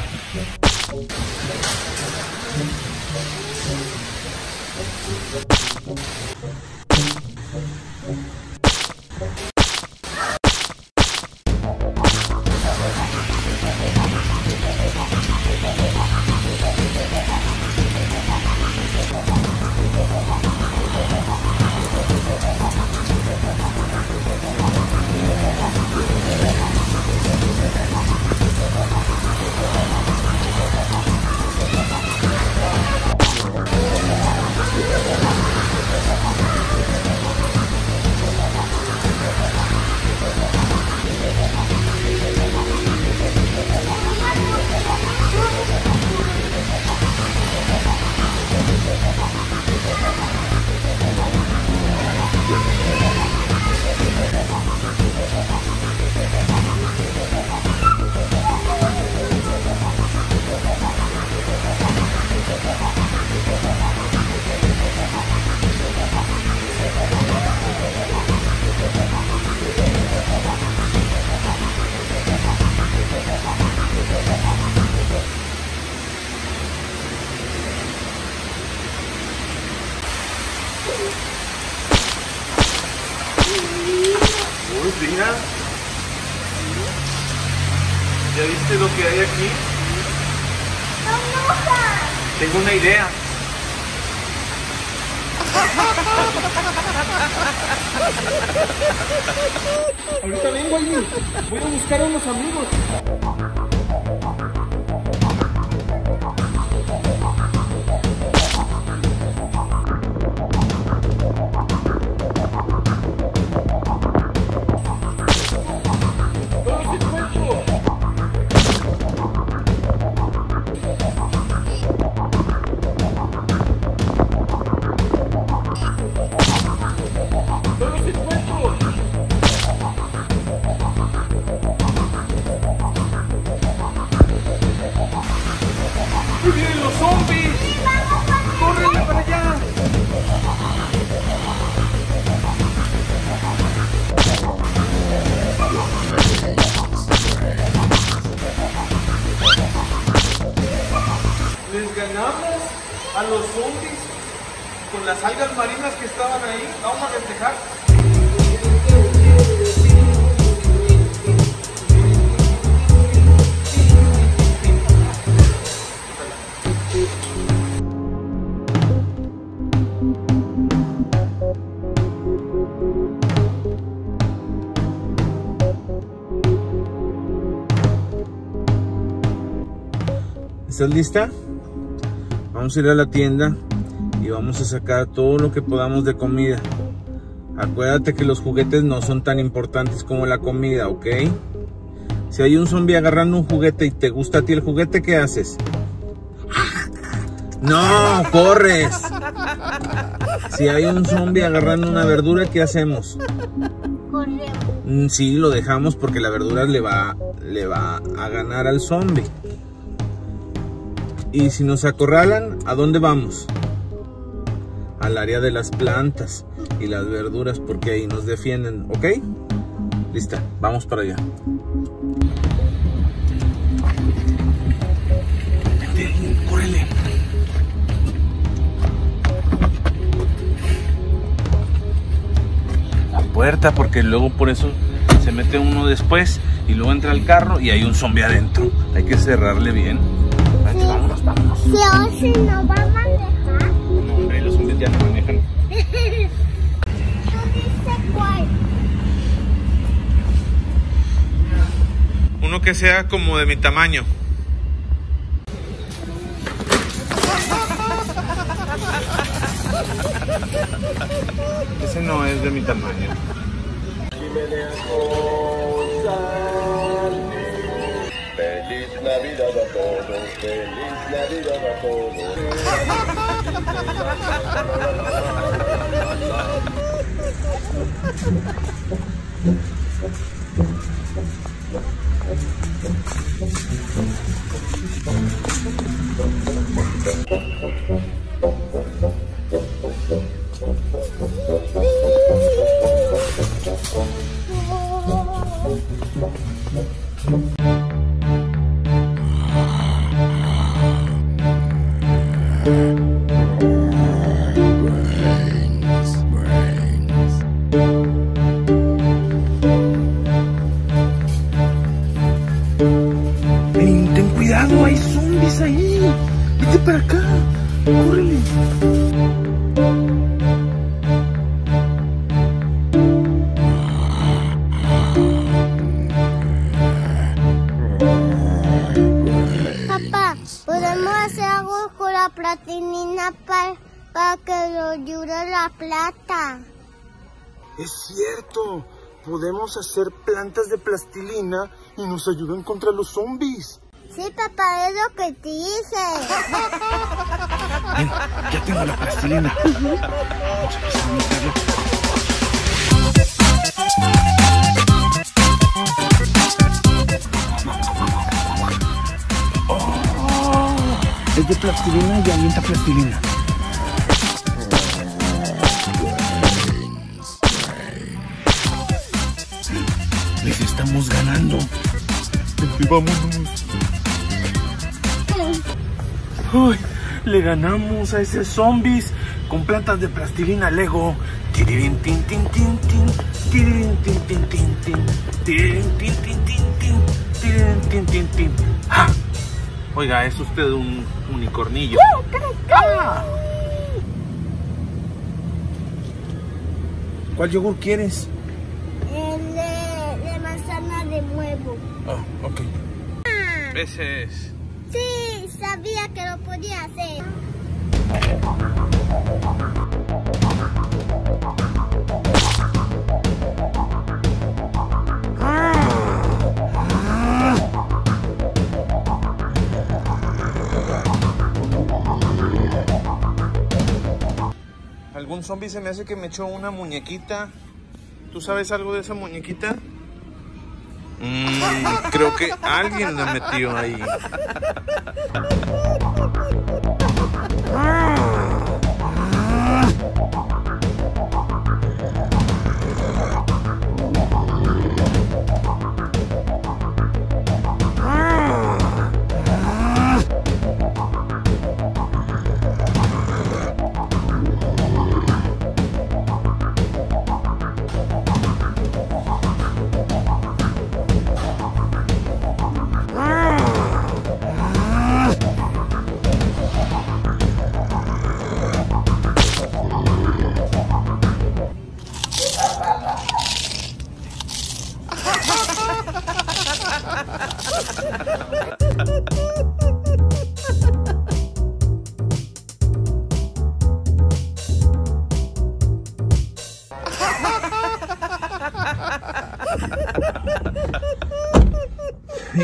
Tengo una ¿Estás lista? Vamos a ir a la tienda y vamos a sacar todo lo que podamos de comida. Acuérdate que los juguetes no son tan importantes como la comida, ¿ok? Si hay un zombie agarrando un juguete y te gusta a ti el juguete, ¿qué haces? No, corres. Si hay un zombie agarrando una verdura, ¿qué hacemos? Corremos. Mm, Sí, lo dejamos porque la verdura le va, le va a ganar al zombie. Y si nos acorralan, ¿a dónde vamos? Al área de las plantas y las verduras porque ahí nos defienden, ¿ok? Lista, vamos para allá. La puerta porque luego por eso se mete uno después y luego entra al carro y hay un zombie adentro. Hay que cerrarle bien. Si o si no va a manejar. No, hombre, los zombies ya no manejan. Tú dices cuál. Uno que sea como de mi tamaño. Ese no es de mi tamaño. Navidad a todos, feliz Navidad a todos. Podemos hacer plantas de plastilina y nos ayudan contra los zombies. Sí, papá, es lo que te dije. Ven, ya tengo la plastilina. Vamos a empezar a meterlo. Oh, es de plastilina y avienta plastilina. Les estamos ganando. Vámonos. Uy, le ganamos a esos zombies con plantas de plastilina Lego. Tirirín, tin, tin, tin, tin. Tirirín, tin, tin, tin, tin. Tirirín, tin, tin, tin, tin. Tirirín, tin, tin, tin. ¡Ja! Oiga, es usted un unicornillo. Ah. ¿Cuál yogur quieres? Huevo. Ah, ok. Peces. Sí, sabía que lo podía hacer. Algún zombie se me hace que me echó una muñequita. ¿Tú sabes algo de esa muñequita? Mm, creo que alguien la metió ahí.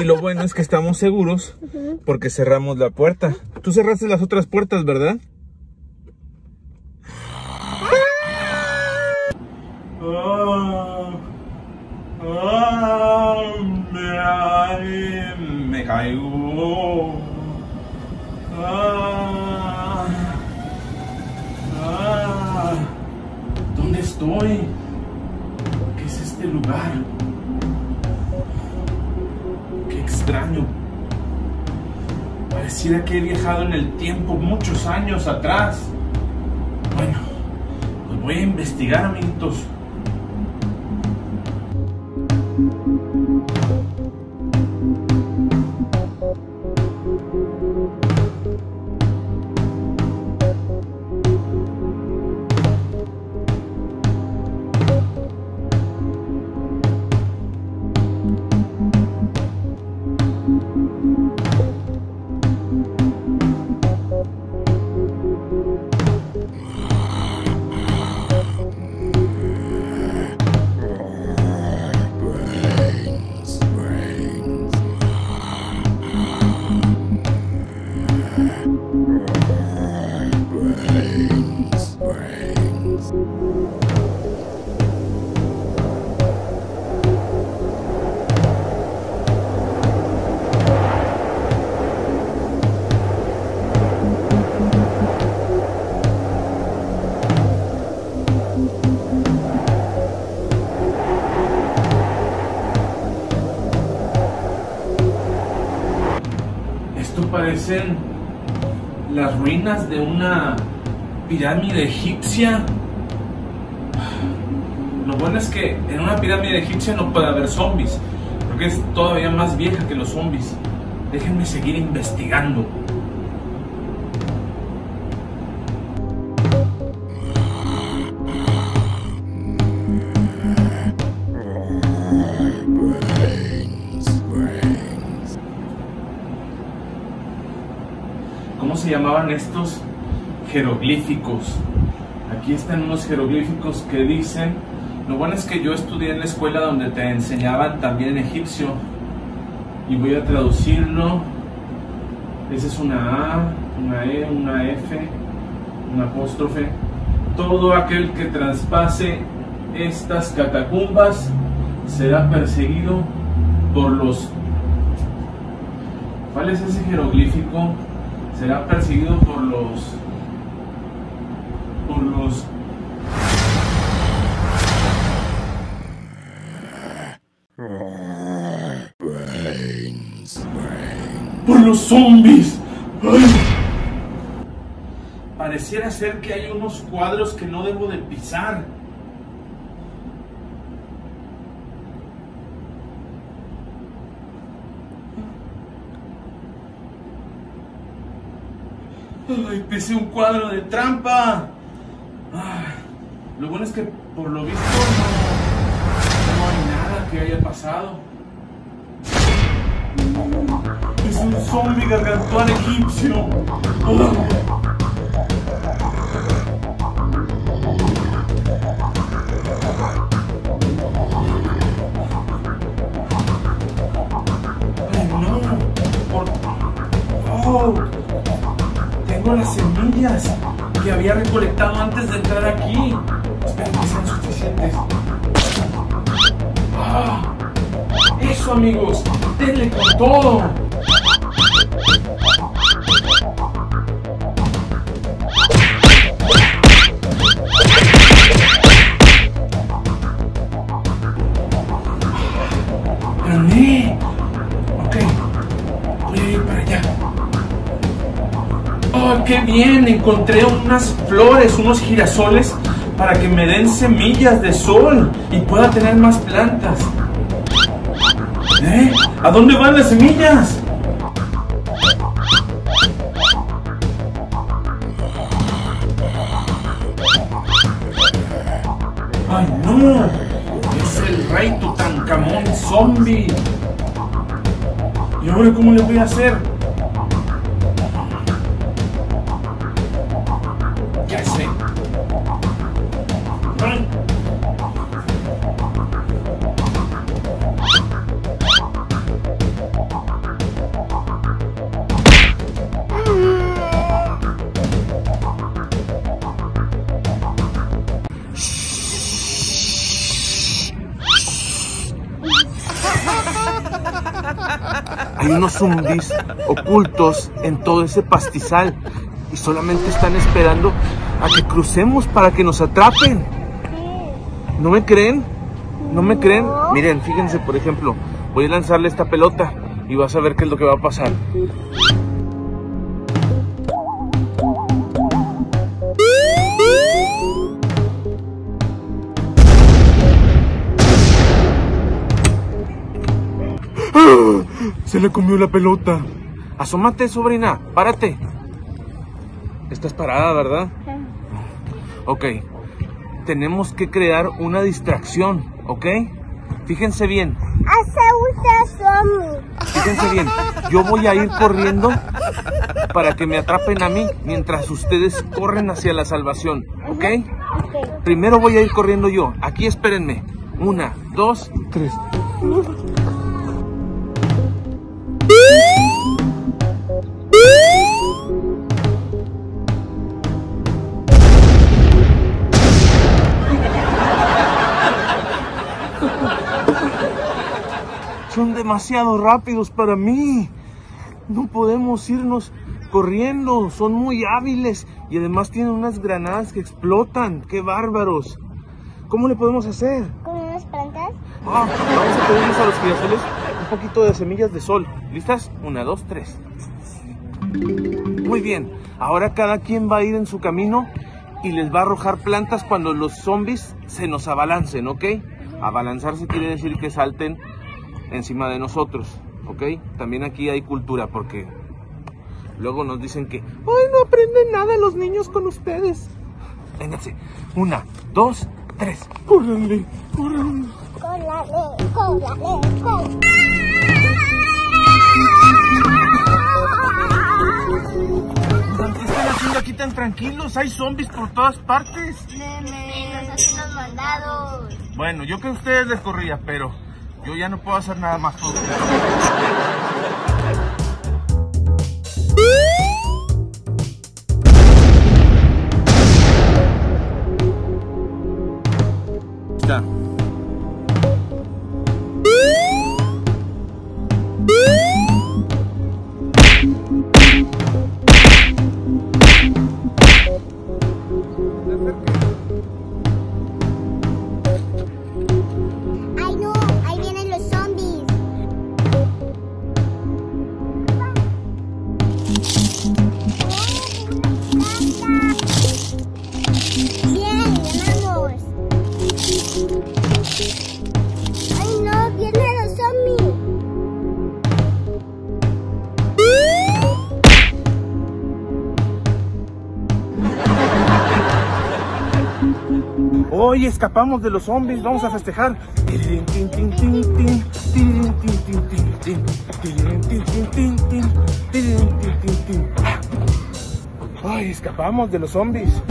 Lo bueno es que estamos seguros porque cerramos la puerta. Tú cerraste las otras puertas, ¿verdad? Parecen las ruinas de una pirámide egipcia. Lo bueno es que en una pirámide egipcia no puede haber zombies, porque es todavía más vieja que los zombies. Déjenme seguir investigando. Jeroglíficos. Aquí están unos jeroglíficos que dicen, lo bueno es que yo estudié en la escuela donde te enseñaban también egipcio y voy a traducirlo. Esa es una A, una E, una F, una apóstrofe. Todo aquel que traspase estas catacumbas será perseguido por los... ¿Cuál es ese jeroglífico? Será perseguido por los... por los... por los zombies. Pareciera ser que hay unos cuadros que no debo de pisar. Ay, pisé un cuadro de trampa. Lo bueno es que por lo visto no, no hay nada que haya pasado. Es un zombie gargantuar egipcio. Oh, tengo las semillas que había recolectado antes de entrar aquí. Ah, eso, amigos. Denle con todo. Gané. Ok. Voy a ir para allá. ¡Oh, qué bien! Encontré unas flores, unos girasoles para que me den semillas de sol y pueda tener más plantas. ¿Eh? ¿A dónde van las semillas? ¡Ay, no! Es el rey Tutankamón zombie. ¿Y ahora cómo le voy a hacer? Zombies ocultos en todo ese pastizal y solamente están esperando a que crucemos para que nos atrapen. ¿No me creen? ¿No me creen? Miren, fíjense, por ejemplo, voy a lanzarle esta pelota y vas a ver qué es lo que va a pasar. Le comió la pelota. Asómate, sobrina, párate. Estás parada, ¿verdad? Ok. Tenemos que crear una distracción, ¿ok? Fíjense bien, Hace zombie. fíjense bien. Yo voy a ir corriendo para que me atrapen a mí mientras ustedes corren hacia la salvación, ¿ok? Primero voy a ir corriendo yo. Aquí espérenme. Una, dos, tres. Demasiado rápidos para mí. No podemos irnos corriendo. Son muy hábiles. Y además tienen unas granadas que explotan. ¡Qué bárbaros! ¿Cómo le podemos hacer? ¿Con unas plantas? Ah, vamos a pedirles a los girasoles un poquito de semillas de sol. ¿Listas? Una, dos, tres. Muy bien. Ahora cada quien va a ir en su camino y les va a arrojar plantas cuando los zombies se nos abalancen, ¿ok? Abalanzarse quiere decir que salten encima de nosotros, ¿ok? También aquí hay cultura porque luego nos dicen que, ay, no aprenden nada los niños con ustedes. Vénganse. Una, dos, tres. ¡Córranle! ¡Córranle! Córrale, córrale. Oigan, ¿qué están haciendo aquí tan tranquilos? Hay zombies por todas partes. Nos hacen los mandados. Bueno, yo que a ustedes les corría, pero yo ya no puedo hacer nada más por ustedes. Está. Escapamos de los zombies, vamos a festejar. Ay, escapamos de los zombies.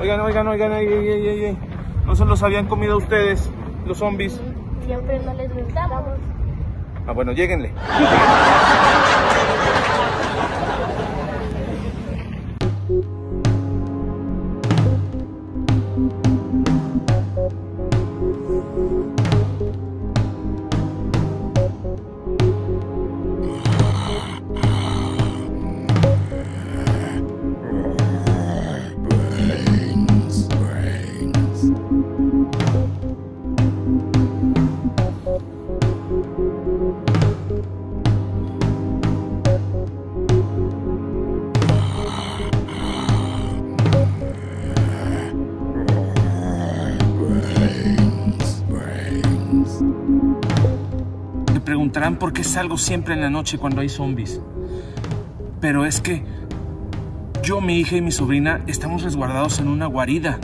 Oigan, oigan, oigan, ay, ay, ay. No se los habían comido a ustedes, los zombies. Siempre no les gustamos. Ah, bueno, lléguenle. Preguntarán por qué salgo siempre en la noche cuando hay zombies. Pero es que yo, mi hija y mi sobrina estamos resguardados en una guarida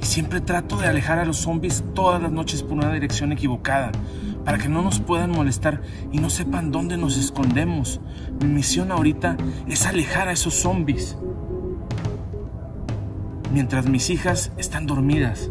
y siempre trato de alejar a los zombies todas las noches por una dirección equivocada para que no nos puedan molestar y no sepan dónde nos escondemos. Mi misión ahorita es alejar a esos zombies. Mientras mis hijas están dormidas.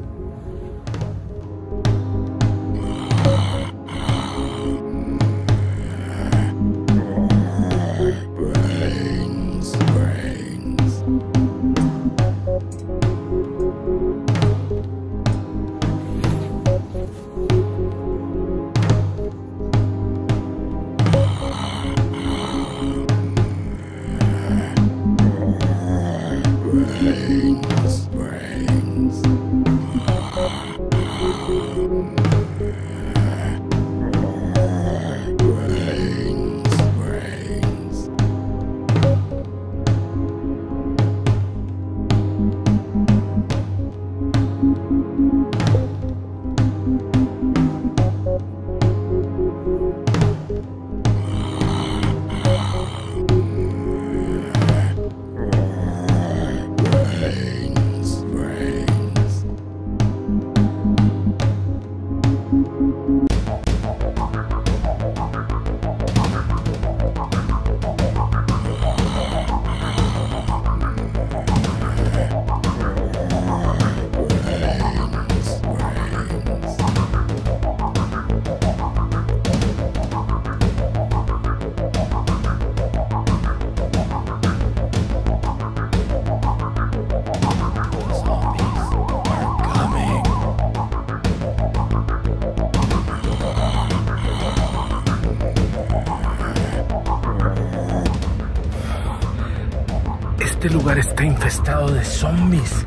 está infestado de zombies.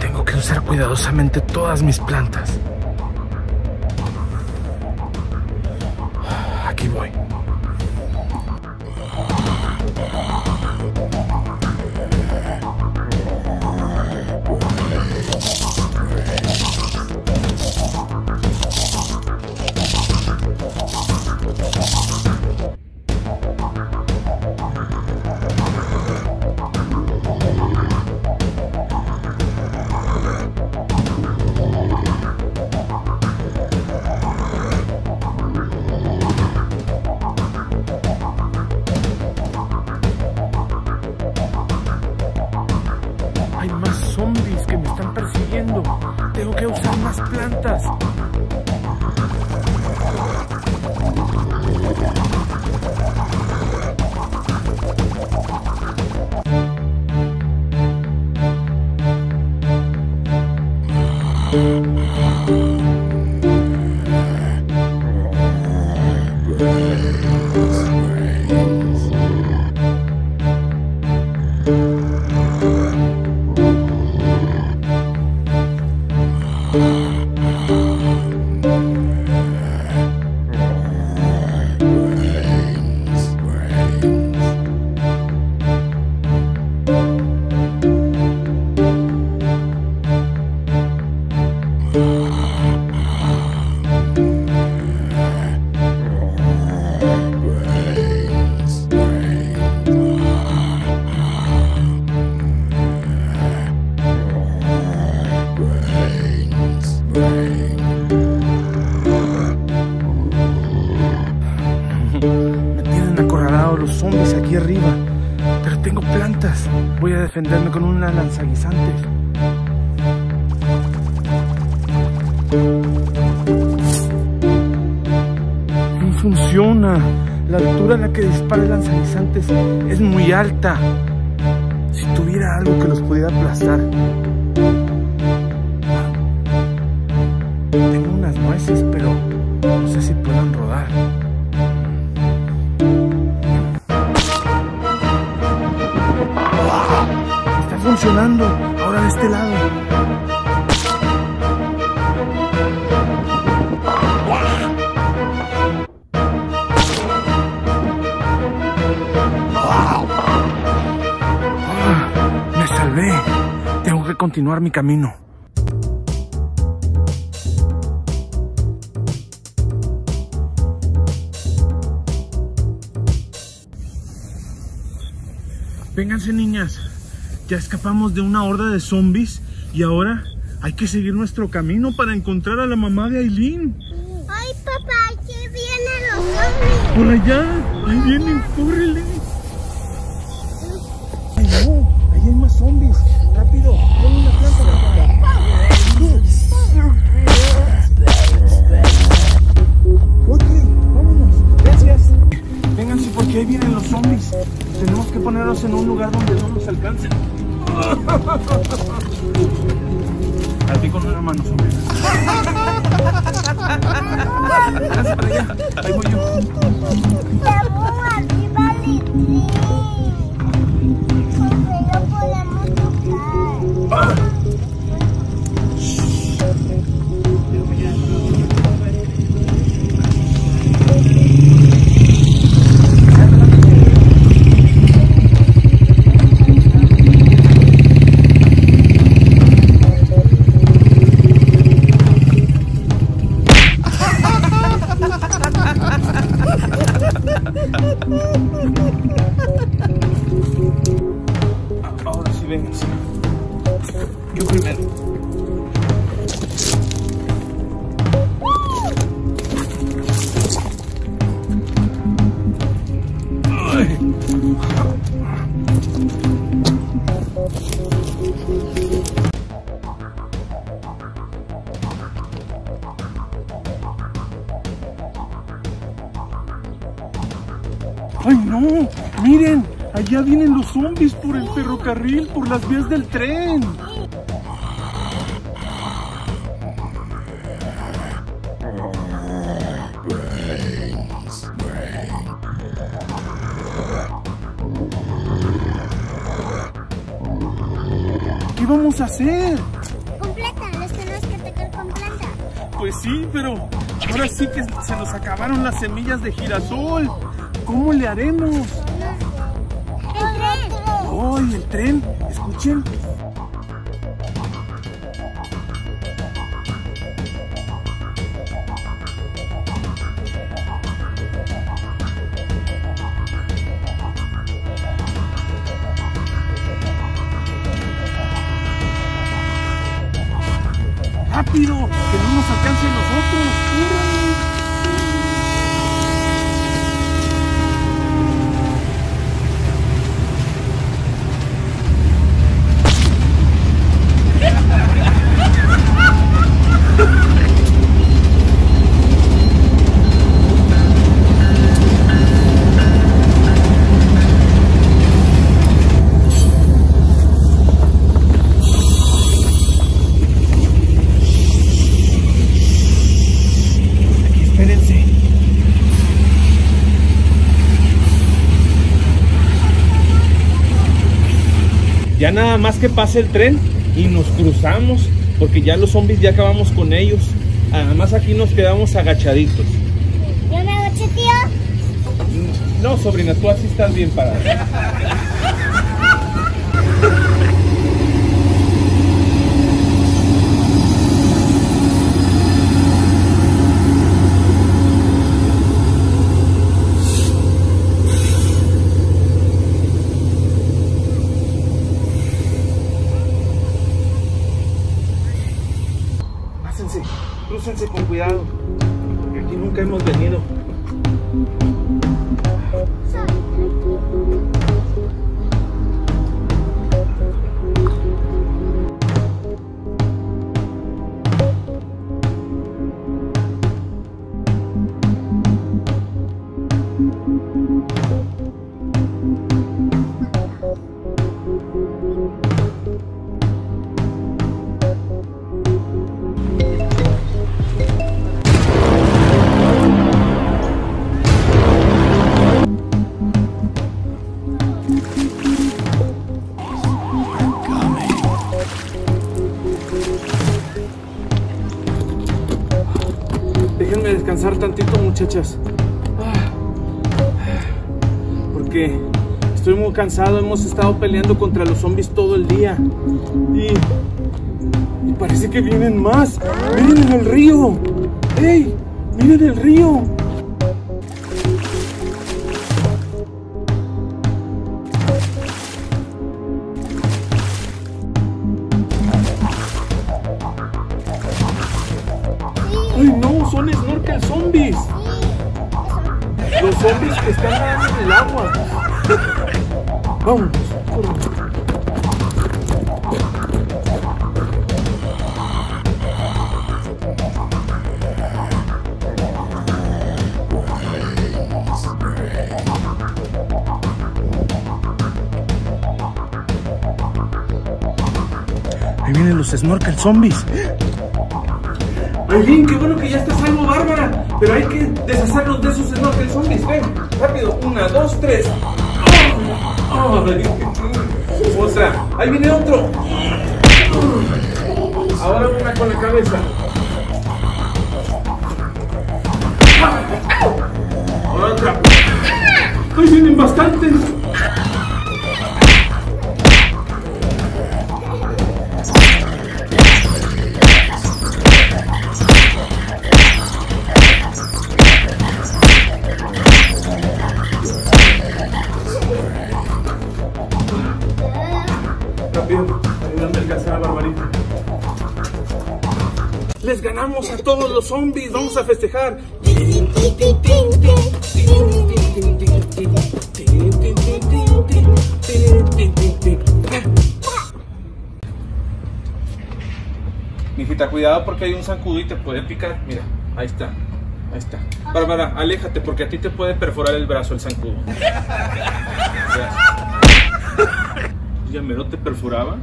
Tengo que usar cuidadosamente todas mis plantas. Defenderme con una lanzaguisante. No funciona. La altura a la que dispara el lanzaguisantes es muy alta. Ya escapamos de una horda de zombies y ahora hay que seguir nuestro camino para encontrar a la mamá de Aileen. Ay, papá, aquí vienen los zombies. Por allá, ahí vienen, córrele. Ay, no, ahí hay más zombies. Rápido, pon una planta. Ok, vámonos. Gracias. Vénganse porque ahí vienen los zombies. Tenemos que ponerlos en un lugar donde no nos alcancen. A ti con una mano. Ahí voy yo. Estamos ferrocarril, por las vías del tren. ¿Qué vamos a hacer? Completa, les tenemos que atacar con planta. Pues sí, pero ahora sí que se nos acabaron las semillas de girasol. ¿Cómo le haremos? Tren! Escuchen. Nada más que pase el tren y nos cruzamos, porque ya los zombies ya acabamos con ellos. Además aquí nos quedamos agachaditos. Yo me agaché, tío. No, sobrina, tú así estás bien parada. Tantito, muchachas. Ah. Porque estoy muy cansado. Hemos estado peleando contra los zombies todo el día. Y, y parece que vienen más. Miren en el río. ¡Ey! Miren el río. Los snorkel zombies. Aileen, qué bueno que ya está salvo, Bárbara. Pero hay que deshacernos de esos snorkel zombies. Ven, rápido. Una, dos, tres. ¡Oh! ¡Oh! Otra. Ahí viene otro. Ahora una con la cabeza. Otra. Ahí vienen bastantes. Les ganamos a todos los zombies, vamos a festejar. Mijita, cuidado porque hay un zancudo y te puede picar. Mira, ahí está. Ahí está. Bárbara, aléjate porque a ti te puede perforar el brazo el zancudo. Ya. ¿Ya mero te perforaba?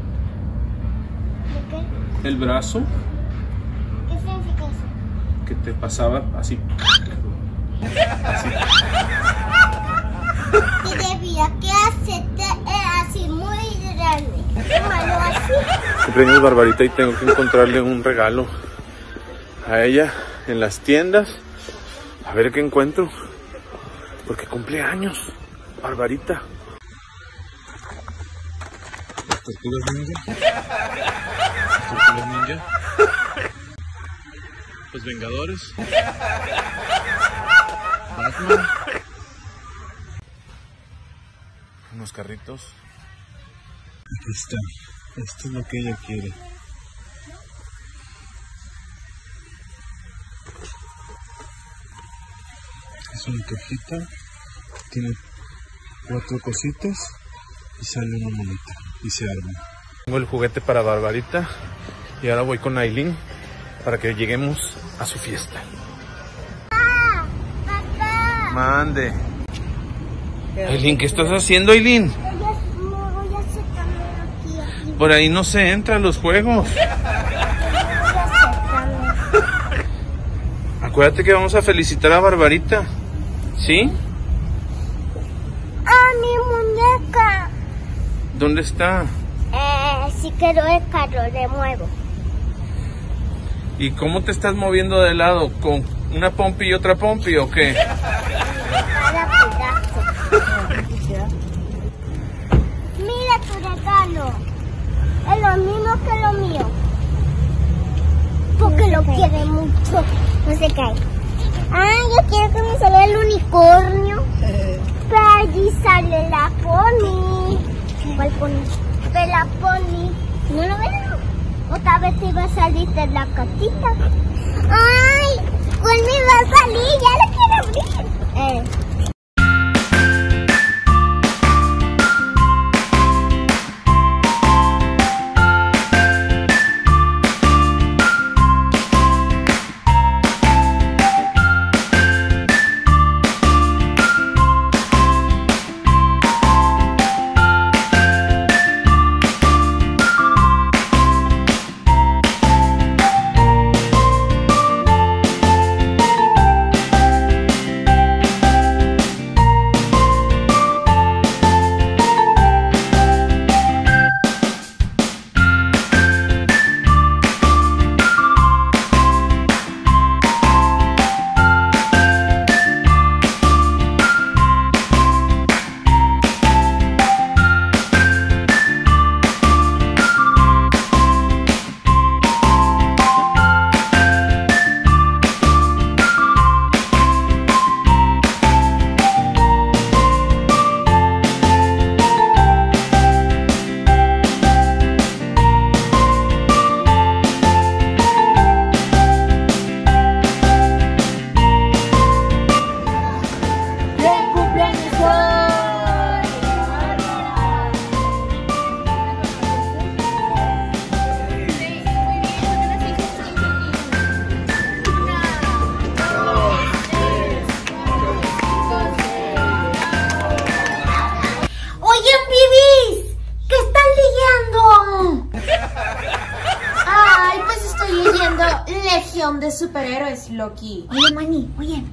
El brazo ¿Qué significa eso? que te pasaba así. Así. Y debía que hacerte así muy grande. Tómalo así. Cumpleaños Barbarita y tengo que encontrarle un regalo a ella en las tiendas. A ver qué encuentro. Porque cumple años. Barbarita. Las tortugas ninja. Las tortugas ninja. Los Vengadores. [LAUGHS] Batman. Unos carritos. Aquí está. Esto es lo que ella quiere. Es una cajita. Tiene cuatro cositas y sale una monita y se arma. Tengo el juguete para Barbarita y ahora voy con Aileen para que lleguemos a su fiesta. ¡Papá! ¡Papá! Mande. Aileen, ¿qué estás haciendo, Aileen? Por ahí no se entra a los juegos. [LAUGHS] Acuérdate que vamos a felicitar a Barbarita. ¿Sí? ¡Ah, mi muñeca! ¿Dónde está? Eh, si quiero el carro de nuevo. ¿Y cómo te estás moviendo de lado? ¿Con una pompi y otra pompi o qué? Mira tu regalo. Es lo mismo que lo mío. Porque lo quiere mucho. No se cae. Ah, yo quiero que me salga el unicornio. Pero allí sale la pony. ¿Cuál pony? De la pony. ¿No lo ves? Otra vez iba a salir de la cajita. ¡Ay! ¡Pues me va a salir! ¡Ya la quiero abrir! Eh. Loki. Oye, Manny, oye,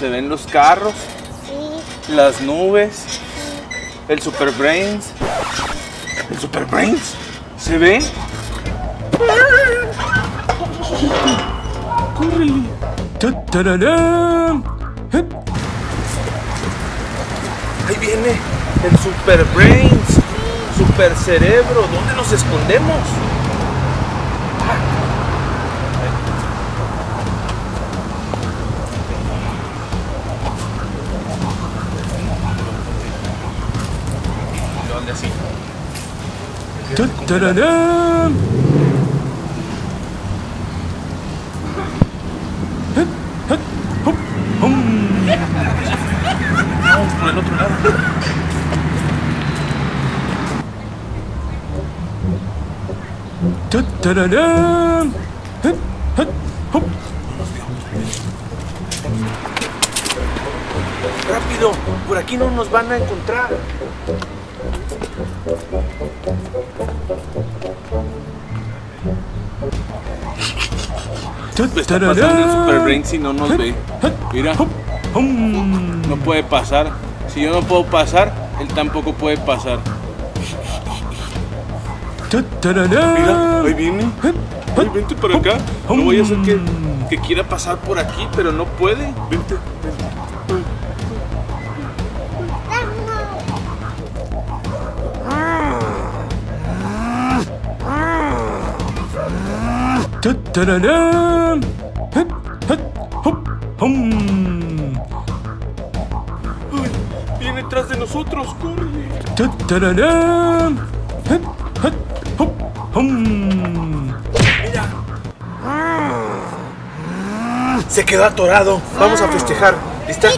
Se ven los carros. Las nubes. El Super Brains. ¿El Super Brains? ¿Se ve? ¡Córrele! Ahí viene el Super Brains. Super Cerebro. ¿Dónde nos escondemos? ¡Tararán! Vamos por el otro lado. ¡Tararán! Rápido, por aquí no nos van a encontrar. Está pasando el Super Brain si no nos ve. Mira, no puede pasar. Si yo no puedo pasar, él tampoco puede pasar. Mira, ahí viene. Ay, vente para acá. No voy a hacer que, que quiera pasar por aquí, pero no puede. Vente, ¡Tararán! ¡Hep, hep, hop, hum! Ay, viene detrás de nosotros, corre. ¡Tararán! ¡Hep, hep, hop, hum! Mira. Se quedó atorado. Vamos a festejar. ¿Está?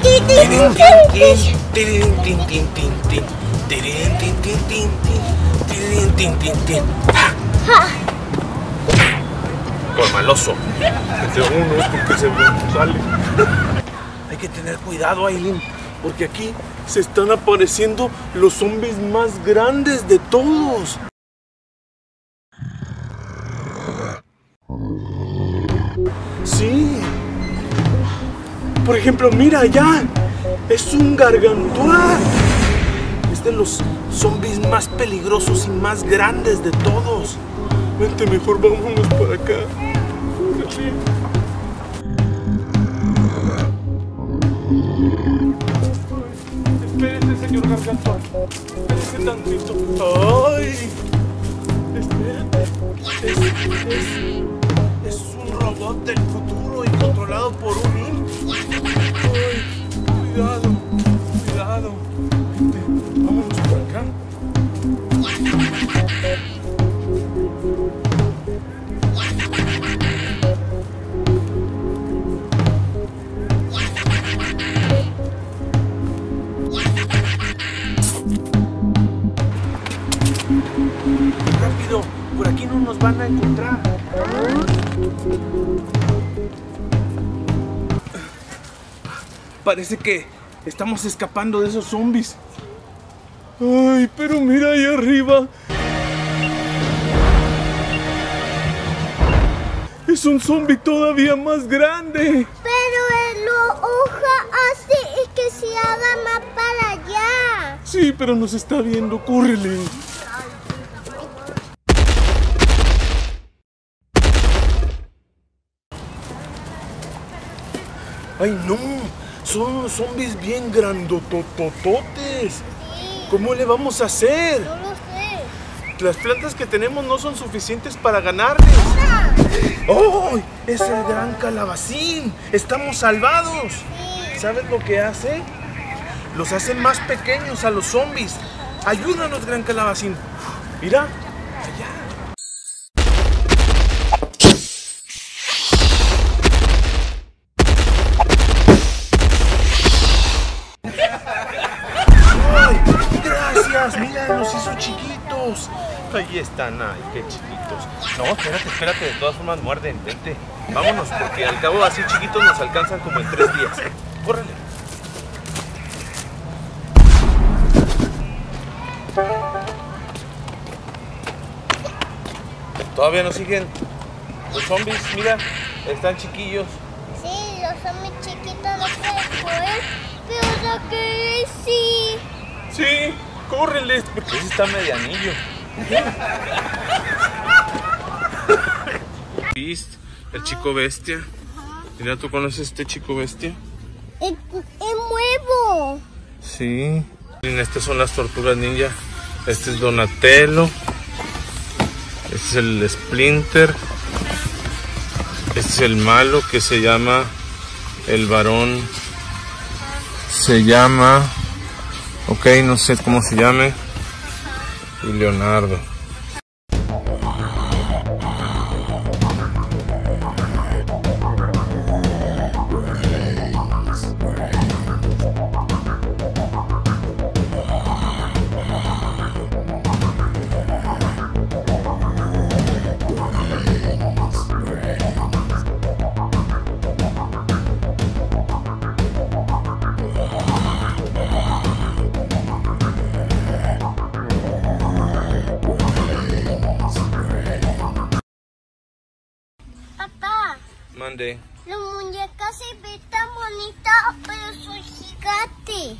Por maloso. Entre uno porque se sale. Hay que tener cuidado, Aileen, porque aquí se están apareciendo los zombies más grandes de todos. Sí. Por ejemplo, mira allá. Es un gargantuar. Es de los zombies más peligrosos y más grandes de todos. Vente, mejor vámonos para acá. Órale. Espérate, señor gargantuar. Espérate tantito. ¡Ay! Espérate. Es, es, es un robot del futuro y controlado por un imp. ¡Ay! Cuidado, cuidado. Vente, vámonos por acá. Rápido, por aquí no nos van a encontrar. Parece que estamos escapando de esos zombies. Ay, pero mira ahí arriba. Es un zombie todavía más grande. Pero el hoja hace que se haga más para allá. Sí, pero nos está viendo. Córrele. Ay, no. Son zombies bien grandototototes. ¿Cómo le vamos a hacer? Las plantas que tenemos no son suficientes para ganarles. ¡Oh! Es el gran calabacín. Estamos salvados. ¿Sabes lo que hace? Los hace más pequeños a los zombies. Ayúdanos, gran calabacín. Mira. ¡Ay! ¡Gracias! Mira, los hizo chiquitos. Ahí están, ay, qué chiquitos. No, espérate, espérate, de todas formas muerden, vente. Vámonos, porque al cabo así chiquitos nos alcanzan como en tres días. Córrele. Todavía nos siguen los zombies, mira, están chiquillos. Sí, los zombies chiquitos no pueden correr, pero lo que sí. Sí, córreles, porque ese está medianillo. El chico bestia. Mira, ¿tú conoces este chico bestia? Es, nuevo. Sí. Estas son las tortugas ninja. Este es Donatello. Este es el Splinter. Este es el malo que se llama el varón. Se llama. Ok, no sé cómo se llame. Y Leonardo. La muñeca se ve tan bonita, pero soy gigante.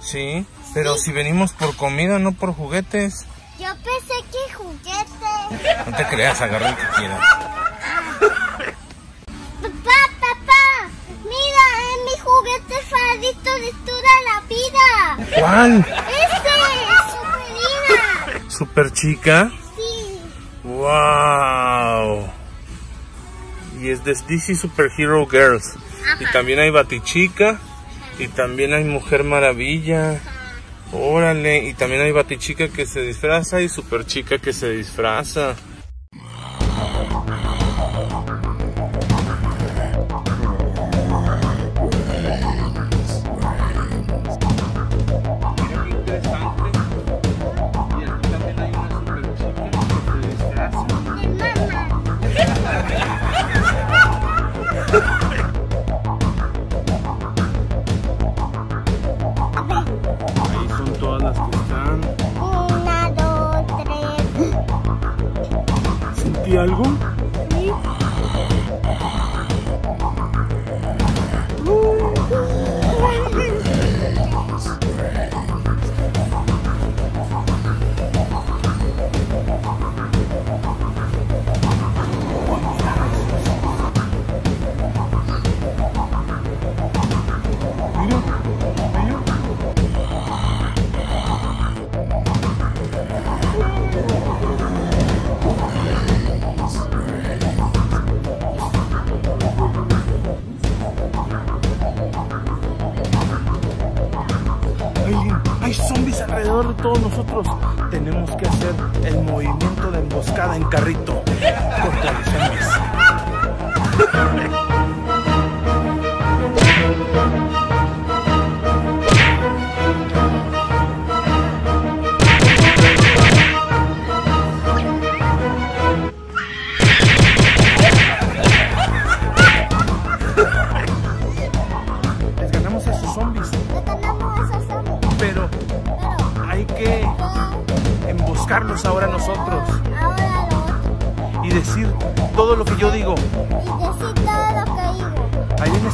Sí, pero si venimos por comida, no por juguetes. Yo pensé que juguete. No te creas, agarra el que quieras. [LAUGHS] Papá, papá, mira, es mi juguete favorito de toda la vida. ¿Cuál? Este, Superina. Super chica. Sí. Wow. Y es de DC Superhero Girls. Y también hay Batichica. Y también hay Mujer Maravilla. Órale. Y también hay Batichica que se disfraza y Super Chica que se disfraza.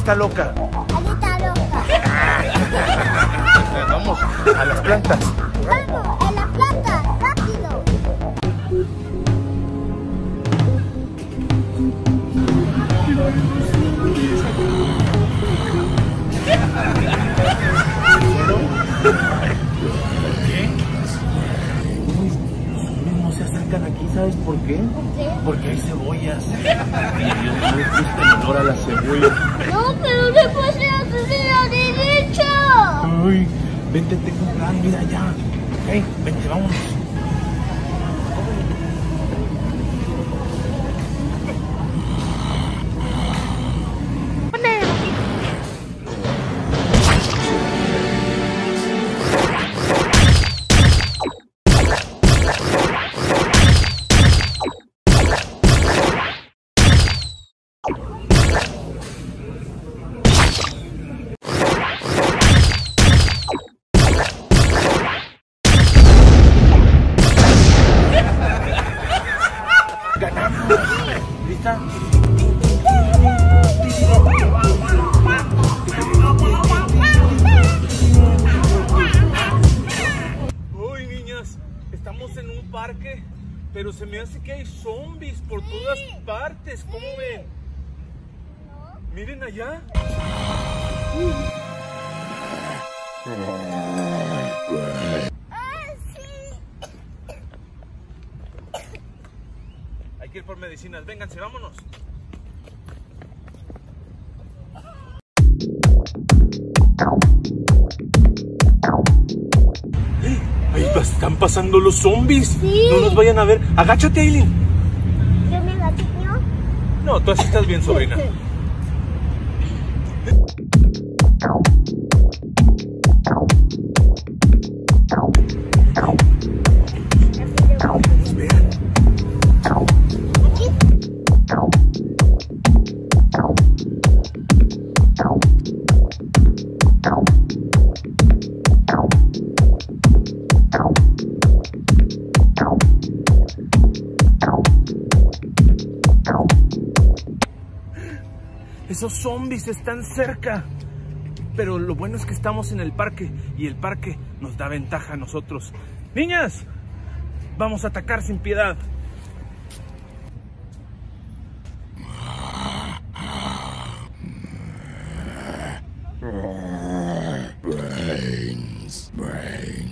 Está loca. Que hay zombies por todas partes. ¿Cómo ven? Miren allá. Hay que ir por medicinas. Vénganse, vámonos. Ahí Están pasando los zombies. Sí. No nos vayan a ver. Agáchate, Aileen. Yo me agaché, ¿no? No, tú así estás bien, sobrina. [LAUGHS] Esos zombies están cerca. Pero lo bueno es que estamos en el parque y el parque nos da ventaja a nosotros. Niñas, vamos a atacar sin piedad. Brains, brains.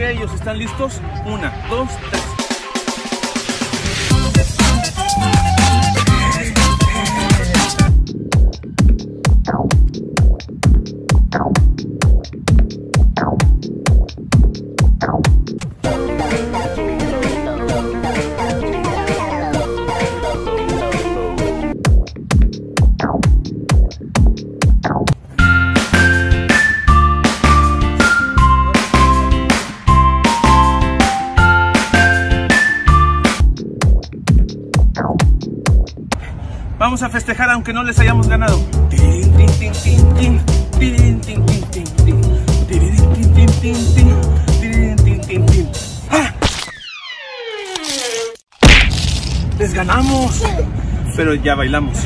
Que ellos. ¿Están listos? Una, dos, tres. Tin, tin, tin, tin. ¡Ah! Les ganamos. Pero ya bailamos.